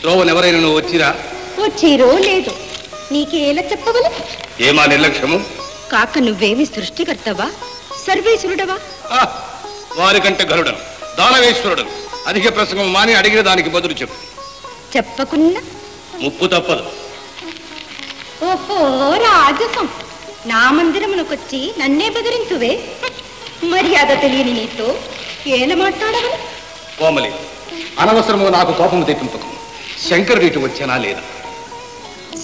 త్రోవనెవరైనా నువ్వు వచ్చిరా? వచ్చిరో లేదు? నీకేలా చెప్పవలు? ఏమా నిర్లక్ష్యము? కాక నువ్వేమి సృష్టికర్తవా? సర్వేశ్వరుడవా? వారికంటే గరుడను దానవేశ్వరుడు. అధిక ప్రసంగం మాని అడిగిన దానికి బదులు చెప్పు. చెప్పకున్నా? ముప్పు తప్పదు. ఓహో రాజసం. నా మందిరమునకొచ్చి నన్నే బెదిరింతువే? మర్యాద తెలియని నీతో ఏల మాట్లాడవలు? కోమలి అనవసరము నాకు కోపం తెప్పింపకు. శంకరుడు ఇటు వచ్చానా లేదా?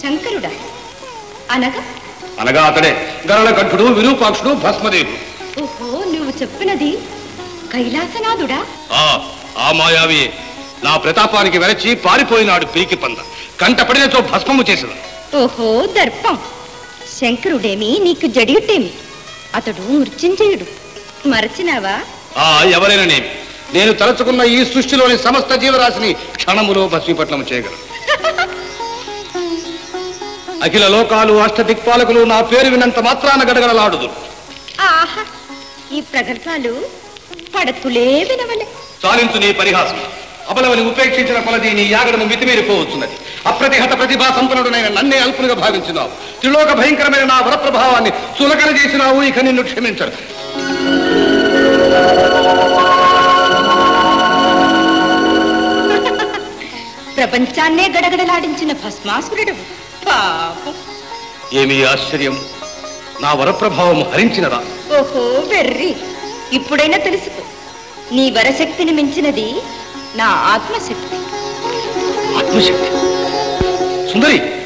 శంకరుడా? అనగా? అనగా అతడే. గరళ కంఠుడు విరూపాక్షుడు భస్మదేవుడు. ఓహో నువ్వు చెప్పినది కైలాసనాథుడా? ఆ ఆ మాయావి. నా ప్రతాపానికి వెరచి పారిపోయినాడు పీకి పంద. కంట పడినచో భస్మము చేసిన ఓహో దర్పం. శంకరుడేమి నీకు జడియుట్టేమి? అతడు మృత్యుంజయుడు. మరచినావా? ఆ ఎవరైనానేమి నేను తలచుకున్న ఈ సృష్టిలోని సమస్త జీవరాశిని క్షణములో భస్మీపట్నం చేయగలను. అఖిల లోకాలు అష్టదిక్పాలకులు నా పేరు విన్నంత మాత్రాన గడగడలాడుదు. ఈ ప్రగల్భాలు పడతులే వినవలే. చాలించు నీ పరిహాసం. అబలవని ఉపేక్షించిన కొలది నీ యాగడము మితిమీరిపోవచ్చున్నది. అప్రతిహత ప్రతిభా సంపన్నుడనైన నన్నే అల్పులుగా భావించినావు. త్రిలోక భయంకరమైన నా వరప్రభావాన్ని చులకన చేసినావు ఇక నిన్ను క్షమించడు ప్రపంచాన్నే గడగడలాడించిన భస్మాసురుడు. పాపం. ఏమి ఆశ్చర్యం. నా వరప్రభావం హరించినదా? ఓహో వెర్రి. ఇప్పుడైనా తెలుసుకో. నీ వరశక్తిని మించినది నా ఆత్మశక్తి. ఆత్మశక్తి? సుందరి!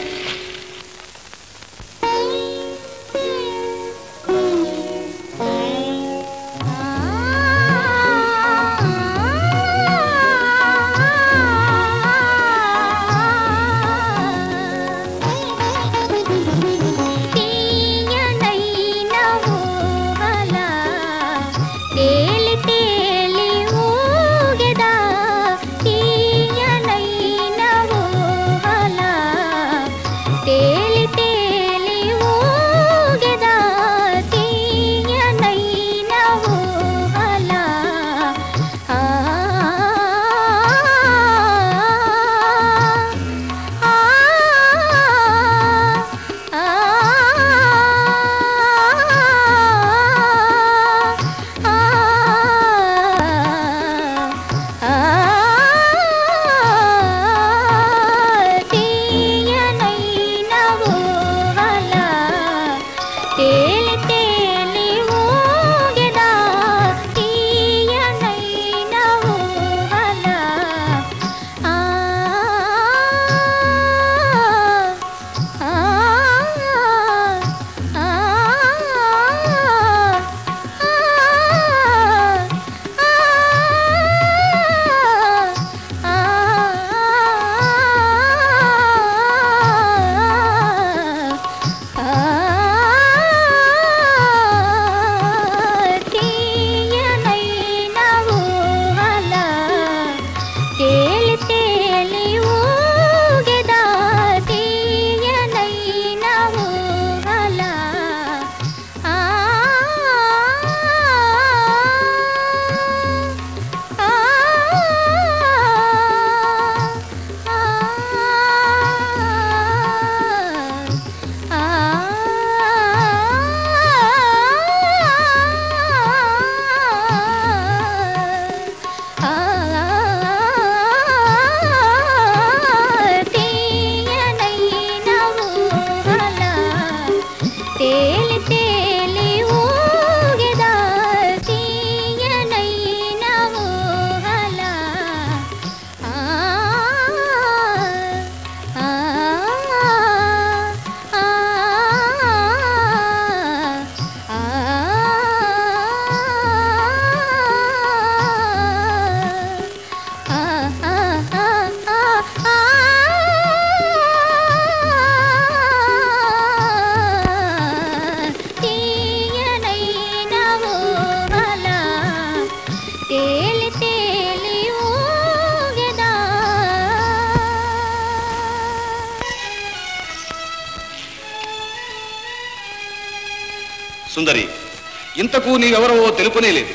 ఇంతకు నీవెవరో తెలుపునే లేదు.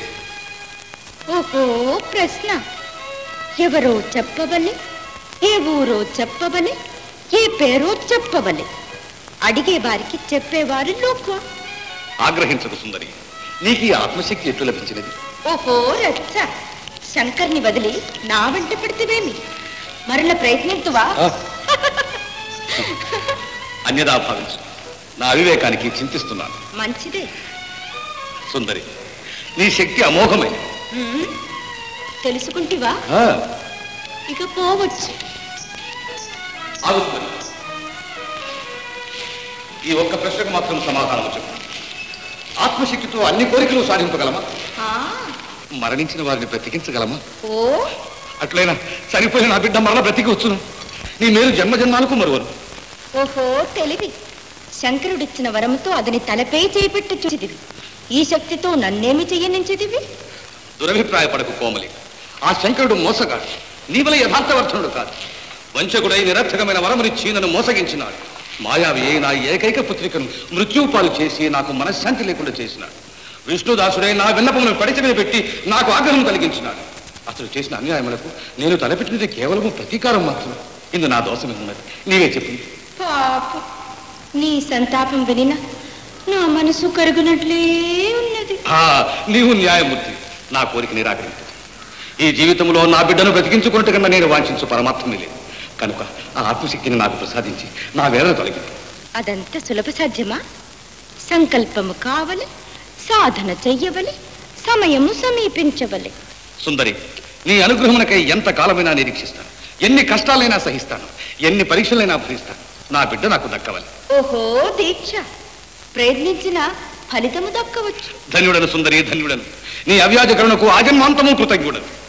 ఓహో ప్రశ్న. ఎవరో చెప్పవలే ఏ ఊరో చెప్పవలే ఏ పేరో చెప్పవలే అడిగే వారికి చెప్పేవారు లోకువ ఆగ్రహించకు సుందరి నీకు ఈ ఆత్మశక్తి ఎట్లు లభించినది? ఓహో రచ్చ. శంకర్ని వదిలి నా వెంట పడితేవేమి? మరల ప్రయత్నింతువా? అన్యదా భావించు. నా అవివేకానికి చింతిస్తున్నాను. మంచిదే. సుందరి నీ శక్తి అమోఘమైనది ఉమ్, తెలుసుకుంటివా? ఇక పోవచ్చు. ఈ ఒక్క ప్రశ్నకు మాత్రం సమాధానం చెప్పు. ఆత్మశక్తితో అన్ని కోరికలు సాధింపగలమా? ఆ, మరణించిన వారిని బ్రతికించగలమా? ఓ. అట్లయినా చనిపోయిన నా బిడ్డ మరల బ్రతికి వచ్చును. నీ మేలు జన్మ జన్మాలకు మరువను. ఓహో తెలివి. శంకరుడిచ్చిన వరముతో అతని తలపై చేపెట్టి చూచిదివి ఈ శక్తితో నన్నేమి చెయ్యనించిదివి? దురభిప్రాయపడకు కోమలి. ఆ శంకరుడు మోసగాడు. నీవల యథార్థవర్ధనుడు కాదు. వంచకుడై నిరర్థకమైన వరమునిచ్చి నన్ను మోసగించినాడు. మాయావి ఆ ఏకైక పుత్రికను మృత్యుపాలు చేసి నాకు మనశ్శాంతి లేకుండా చేసినాడు. విష్ణుదాసుడై నా విన్నపమును పడిత మీద పెట్టి నాకు ఆగ్రహం కలిగించినాడు. అతడు చేసిన అన్యాయములకు నేను తలపెట్టినది కేవలము ప్రతీకారం మాత్రం ఇందు నా దోషం ఉన్నది నీవే చెప్పు. పాప. నీ సంతాపం వినిన నా మనసు కరుగునట్లే ఉన్నది. నీవు న్యాయమూర్తి. నా కోరిక నిరాకరించు ఈ జీవితంలో నా బిడ్డను బ్రతికించుకున్నట్టు కన్నా నేను వాంఛించు పరమాత్మే లేదు. కనుక ఆ ఆత్మశక్తిని నాకు ప్రసాదించి నా వేదన తొలగి అదంత సులభ సాధ్యమా? సంకల్పము కావలి సాధన చెయ్యవలి సమయము సమీపించవలి. సుందరి నీ అనుగ్రహమునకై ఎంత కాలమైనా నిరీక్షిస్తాను. ఎన్ని కష్టాలైనా సహిస్తాను. ఎన్ని పరీక్షలైనా భరిస్తాను. నా బిడ్డ నాకు దక్కవాలి. ఓహో దీక్ష. ప్రయత్నించిన ఫలితము దక్కవచ్చు. ధన్యుడను సుందరి ధన్యుడను. నీ అవ్యాజ కరుణకు ఆజన్మాంతము కృతజ్ఞుడను.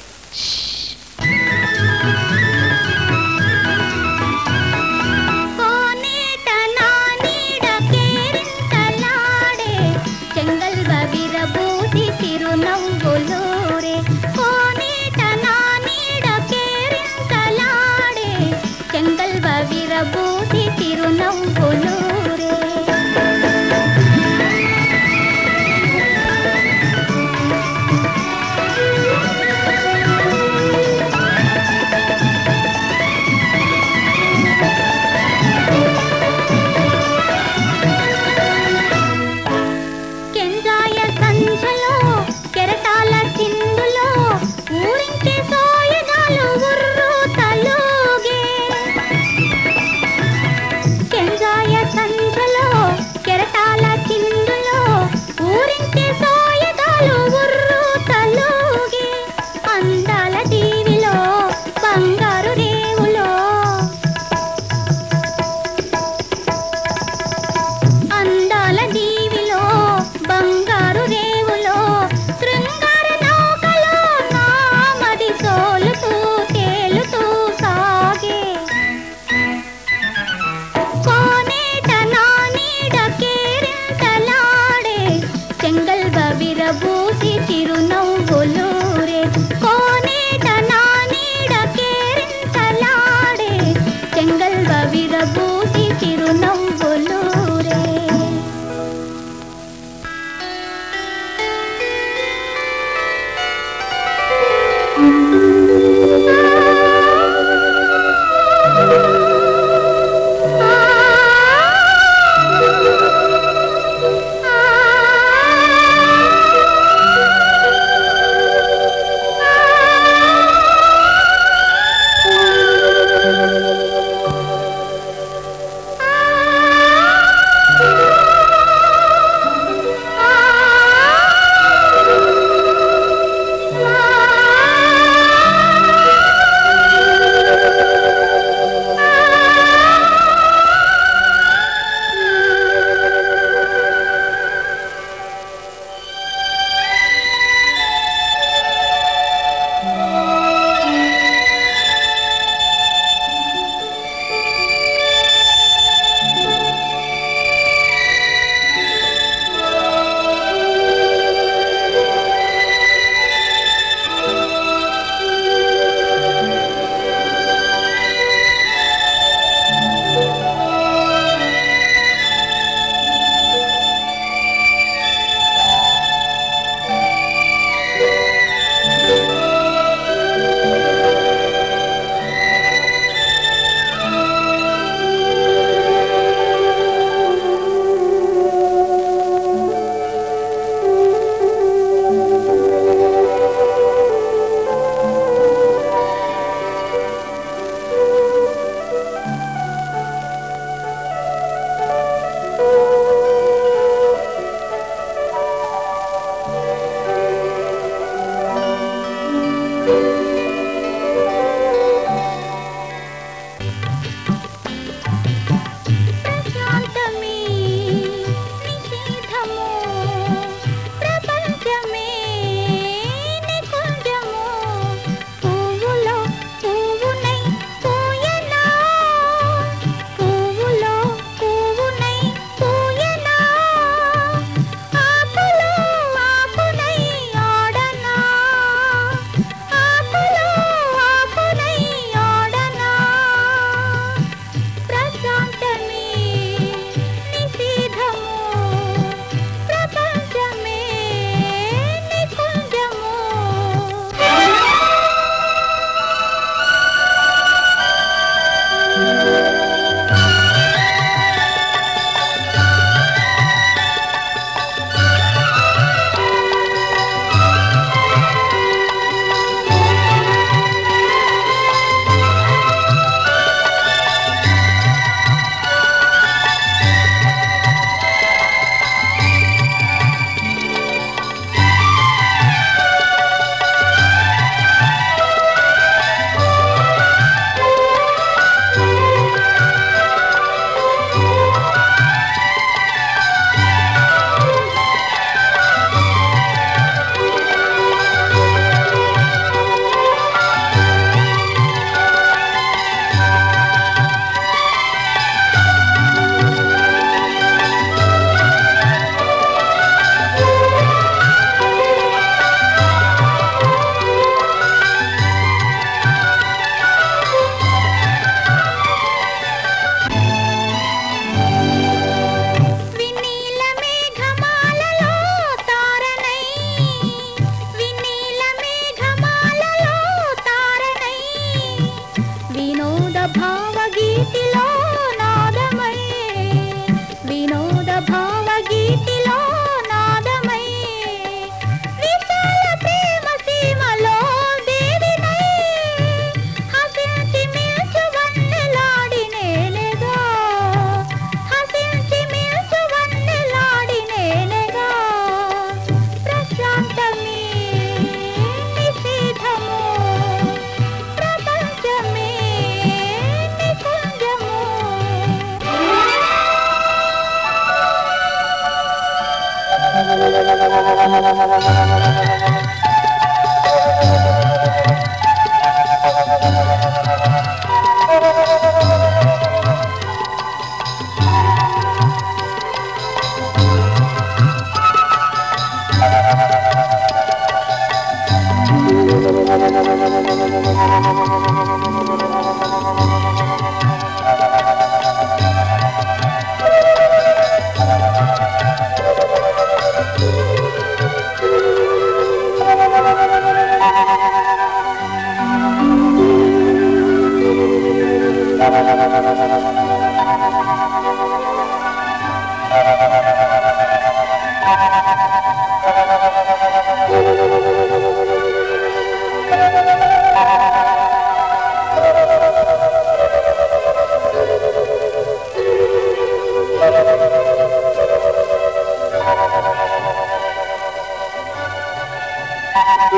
Thank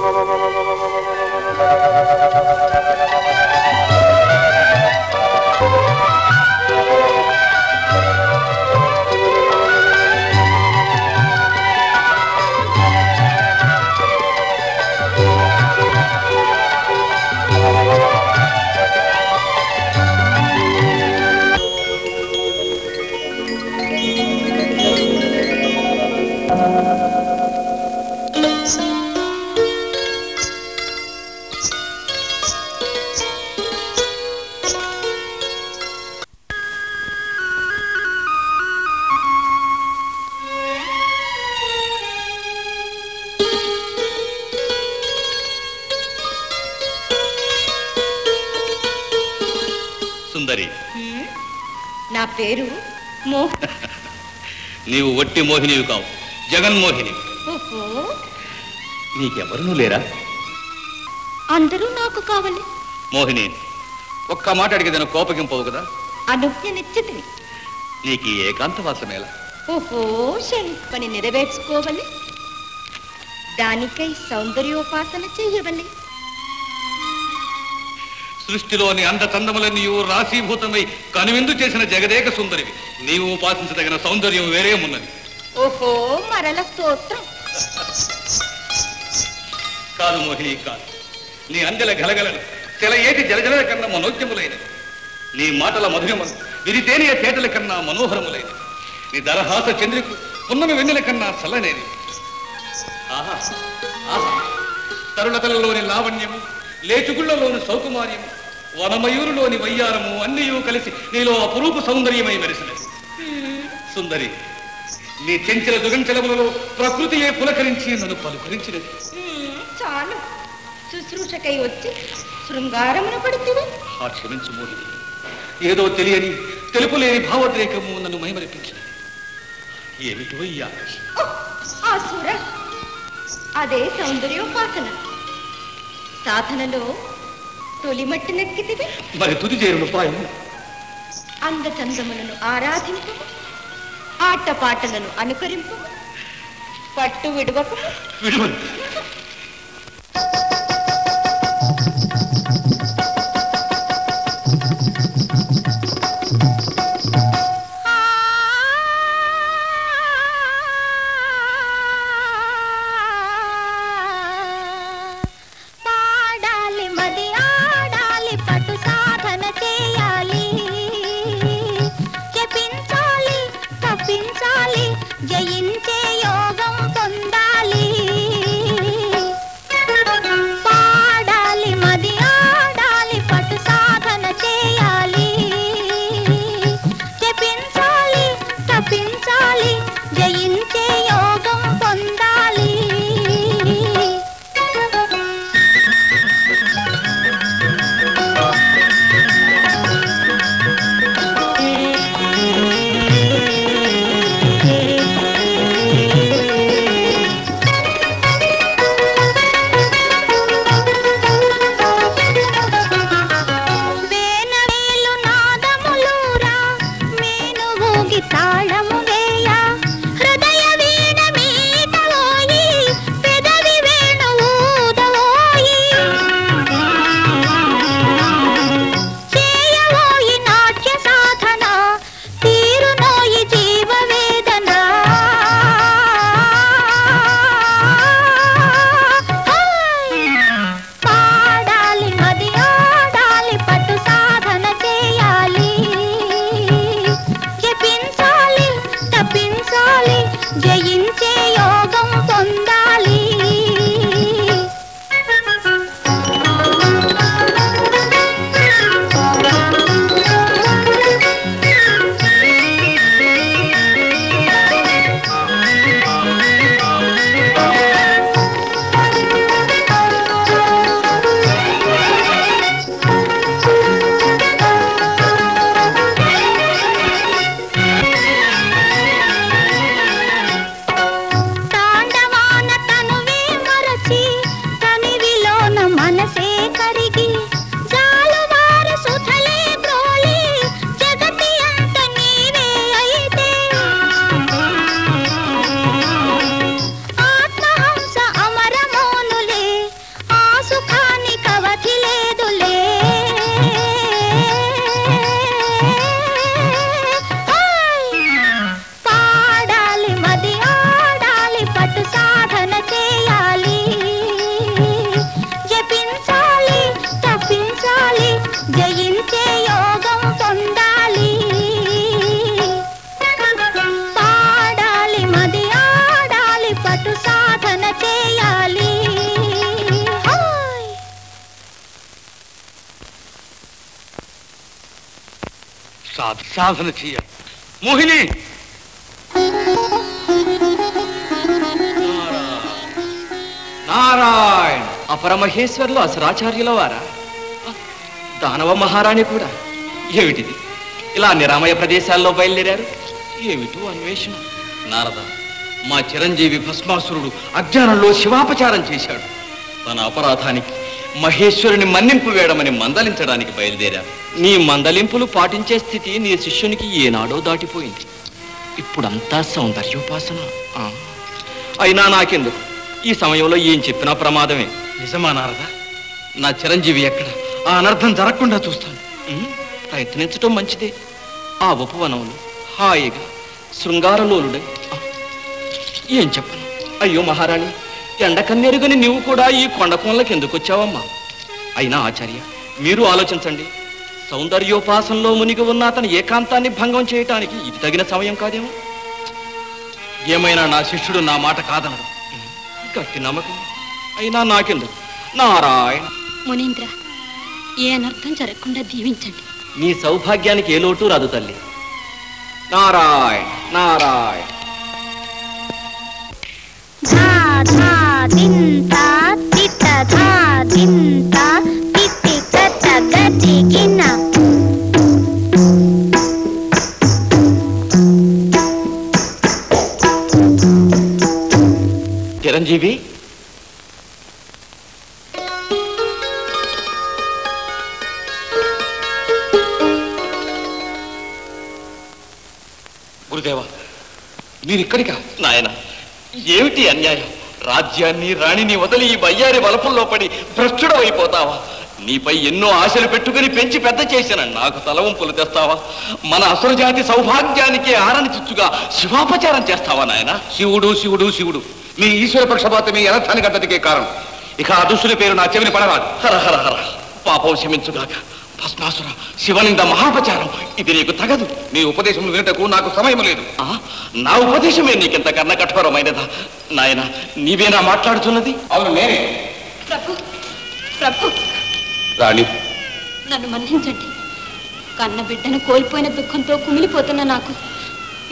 you. ఒట్టి మోహినివి కావు. జగన్మోహిని ఓహో. నీకెవరునూ లేరా? అందరూ నాకు కావాలి. మోహిని ఒక్క మాట అడిగేదన కోపగింపవు కదా? అనుజ్ఞ నిశ్చితిని. నీకు ఈ ఏకాంతవాసమేలా? ఓహో పని నెరవేర్చుకోవాలి. దానికై సౌందర్యోపాసన చెయ్యవలే సృష్టిలోని అందచందములన్నీ రాశీభూతమై కనువిందు చేసిన జగదేక సుందరివి. నీవు ఉపాసించదగిన సౌందర్యం వేరే ఉన్నది. ఓహో మరల స్తోత్రం. కాదు మోహిని కాదు. నీ అందెల గలగలను తెల ఏటి జలజల కన్నా మనోజ్యములైనవి. నీ మాటల మధురములు విరితేనియ తేటల కన్నా మనోహరములైనవి. నీ దరహాస చంద్రికు పున్నమి వెన్నెల కన్నా చల్లనేది ఆహా ఆహా. తరుణతలలోని లావణ్యము లేచుగుళ్ళలోని సౌకుమార్యము వనమయూరులోని వయ్యారము అన్నీయూ కలిసి నీలో అపురూప సౌందర్యమై మెరిసినది సుందరి నీ చెంచల దుగంచలములలో ప్రకృతియే పులకరించి నన్ను పలుకరించినది. చాలు. శుశ్రూషకై వచ్చి శృంగారమును పడుతుంది ఆ క్షమించు మోహిని. ఏదో తెలియని తెలుపులేని భావోద్రేకము నన్ను మైమరిపించింది ఏమిటో ఈ ఆకాశం? ఆసుర అదే సౌందర్యోపాసన. సాధనలో తొలిమట్టి నెక్కితివి. మరి తుది చేరుడు ఉపాయం అందచందములను ఆరాధింపు ఆటపాటలను అనుకరింపు. పట్టు విడువకు. విడువను సాధన చెయ్యాలి మోహిని! నారాయణ! అపరమహేశ్వర్లు అసురాచార్యుల వారా? దానవ మహారాణి కూడా? ఏమిటిది? ఇలా నిరామయ ప్రదేశాల్లో బయలుదేరారు? ఏమిటో అన్వేషణ. నారద మా చిరంజీవి భస్మాసురుడు అజ్ఞానంలో శివాపచారం చేశాడు. తన అపరాధానికి మహేశ్వరుని మన్నింపు వేయడమని మందలించడానికి బయలుదేరారు నీ మందలింపులు పాటించే స్థితి నీ శిష్యునికి ఏనాడో దాటిపోయింది. ఇప్పుడంతా సౌందర్యోపాసన. ఆ. అయినా నాకెందుకు? ఈ సమయంలో ఏం చెప్పినా ప్రమాదమే. నిజమా నారద? నా చిరంజీవి ఎక్కడ? ఆ అనర్థం జరగకుండా చూస్తాను. ప్రయత్నించటం మంచిదే. ఆ ఉపవనంలో హాయిగా శృంగారలోలుడై. ఏం చెప్పను? అయ్యో మహారాణి ఎండకన్నెరుగని నీవు కూడా ఈ కొండ కోనలకు ఎందుకు వచ్చావమ్మా? అయినా ఆచార్య మీరు ఆలోచించండి. సౌందర్యోపాసనలో మునిగి ఉన్న అతని ఏకాంతాన్ని భంగం చేయటానికి ఇది తగిన సమయం కాదేమో? ఏమైనా నా శిష్యుడు నా మాట కాదనడు. గట్టి నమ్మకం. అయినా నాకెందుకు? నారాయణ. మునీంద్ర ఏ అనర్థం జరగకుండా దీవించండి. నీ సౌభాగ్యానికి ఏ లోటు రాదు తల్లి. నారాయణ నారాయణ. వలపుల్లో పడి భ్రష్టుడవైపోతావా? నీపై ఎన్నో ఆశలు పెట్టుకుని పెంచి పెద్ద చేసిన నాకు తలవంపులు తెస్తావా? మన అసురజాతి సౌభాగ్యానికి ఆరని చిచ్చుగా శివాపచారం చేస్తావా నాయన? శివుడు శివుడు శివుడు. మీ ఈశ్వర పక్షపాతమే అనర్థానికి అంతటికే కారణం. ఇక ఆ దుష్టుని పేరు నా చెవిని పడరాదు. హర హర హర. పాపం క్షమించుగాక. భస్మాసుర శివనింద మహాపచారం. ఇది నీకు తగదు. నీ ఉపదేశం వినటకు నాకు సమయం లేదు. నా ఉపదేశమే నీకింత కన్న కఠోరమైనదా నాయన నీవేనా మాట్లాడుతున్నది? అవును నేనే. ప్రభు ప్రభు. రాణి. నన్ను మన్నించండి. కన్న బిడ్డను కోల్పోయిన దుఃఖంతో కుమిలిపోతున్న నాకు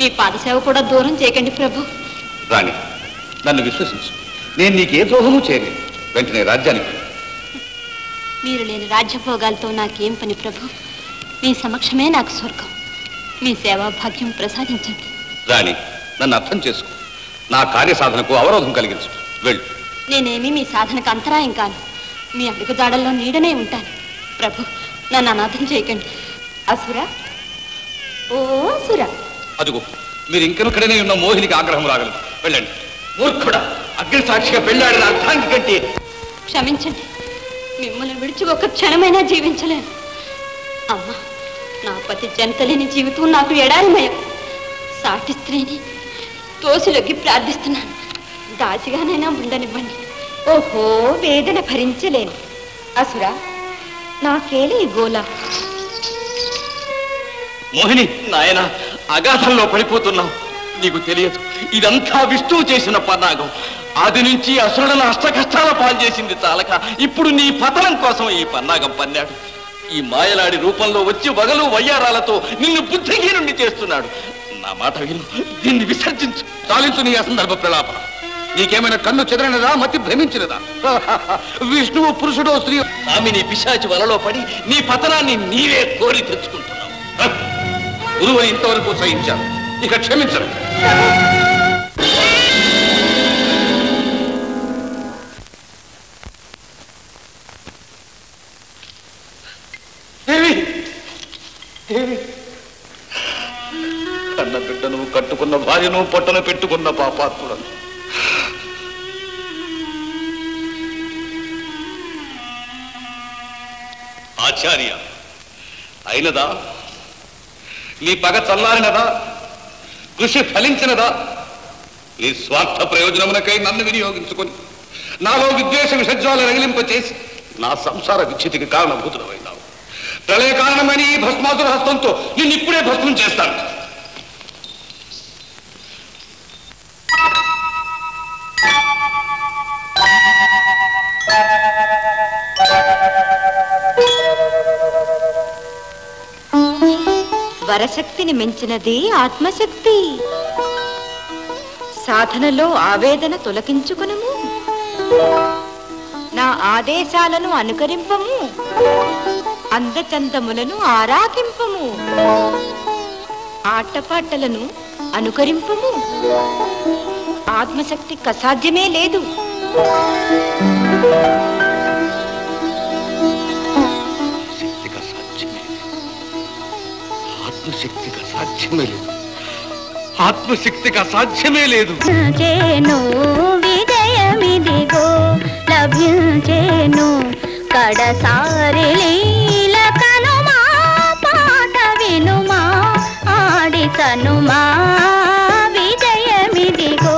మీ పాదసేవ కూడా దూరం చేయకండి ప్రభు. రాణి నన్ను విశ్వసించు. నేను నీకే ద్రోహము చేయలేదు వెంటనే రాజ్యానికి. మీరు లేని రాజ్యభోగాలతో నాకేం పని ప్రభు? మీ సమక్షమే నాకు స్వర్గం. మీ సేవా భాగ్యం ప్రసాదించండి. రాణి నన్ను అర్థం చేసుకో. నా కార్యసాధనకు అవరోధం కలిగించు. వెళ్ళు. నేనేమి మీ సాధనకు అంతరాయం కాను. మీ అడుగుదాడల్లో నీడనే ఉంటాను. ప్రభు నన్ను అనాథం చేయకండి. అసుర? ఓ అసుర. అదుగో మీరు ఇంకెక్కడనే ఉన్న మోహినికి ఆగ్రహం రాగలదు వెళ్ళండి. మూర్ఖుడా అగ్ని సాక్షిగా పెళ్ళాడిన అర్థానికి కంటే క్షమించండి. మిమ్మల్ని విడిచి ఒక క్షణమైనా జీవించలేను. అమ్మా నా పతి జంతలేని జీవితం నాకు ఎడారిమయం. సాటి స్త్రీని తోసిలొగ్గి ప్రార్థిస్తున్నాను. దాచిగానైనా ఉండనివ్వండి. ఓహో వేదన భరించలేను. అసురా నాకేలే గోలా మోహిని నాయన అగాధంలో పడిపోతున్నావు. నీకు తెలియదు ఇదంతా విష్ణువు చేసిన పన్నాగం అది నుంచి అసురులను అష్టకష్టాల పాలు చేసింది చాలక ఇప్పుడు నీ పతనం కోసం ఈ పన్నాగం పన్నాడు. ఈ మాయలాడి రూపంలో వచ్చి వగలు వయ్యారాలతో నిన్ను బుద్ధిహీనుణ్ణి చేస్తున్నాడు. నా మాట విను దీన్ని విసర్జించు. చాలించు నీ అసందర్భ ప్రలాపన. నీకేమైనా కన్ను చెదరనిదా మతి భ్రమించినదా? విష్ణువు పురుషుడో స్త్రీ ఆమె నీ పిశాచి వలలో పడి నీ పతనాన్ని నీవే కోరి తెచ్చుకుంటున్నావు. గురువు ఇంతవరకు సహించాను ఇక క్షమించను. కన్న బిడ్డను కట్టుకున్న భార్యను పొట్టను పెట్టుకున్న పాపాత్ముడను. ఆచార్య అయినదా? నీ పగ చల్లారినదా? కృషి ఫలించినదా? నీ స్వార్థ ప్రయోజనమునకై నన్ను వినియోగించుకొని నాలో విద్వేష విసర్జాలు రగిలింప చేసి నా సంసార విచ్ఛితికి కారణభూతుడమైనావు ప్రళయ కారణమని ఈ భస్మాసుర హస్తంతో నిన్ను ఇప్పుడే భస్మం చేస్తాను. వరశక్తిని మించినది ఆత్మశక్తి. సాధనలో ఆవేదన తొలగించుకునము. నా ఆదేశాలను అనుకరింపము. అందచందములను ఆరాకింపము ఆటపాటలను అనుకరింపము. ఆత్మశక్తికి అసాధ్యమే లేదు. శక్తికి అసాధ్యమే ఆత్మశక్తికి సాధ్యమే లేదు. ఆత్మశక్తికి సాధ్యమే లేదు. చేను విజయమిదిగో లభించేను. కడసారి లీల కనుమా పాట వినుమా ఆడి తనుమా విజయమిదిగో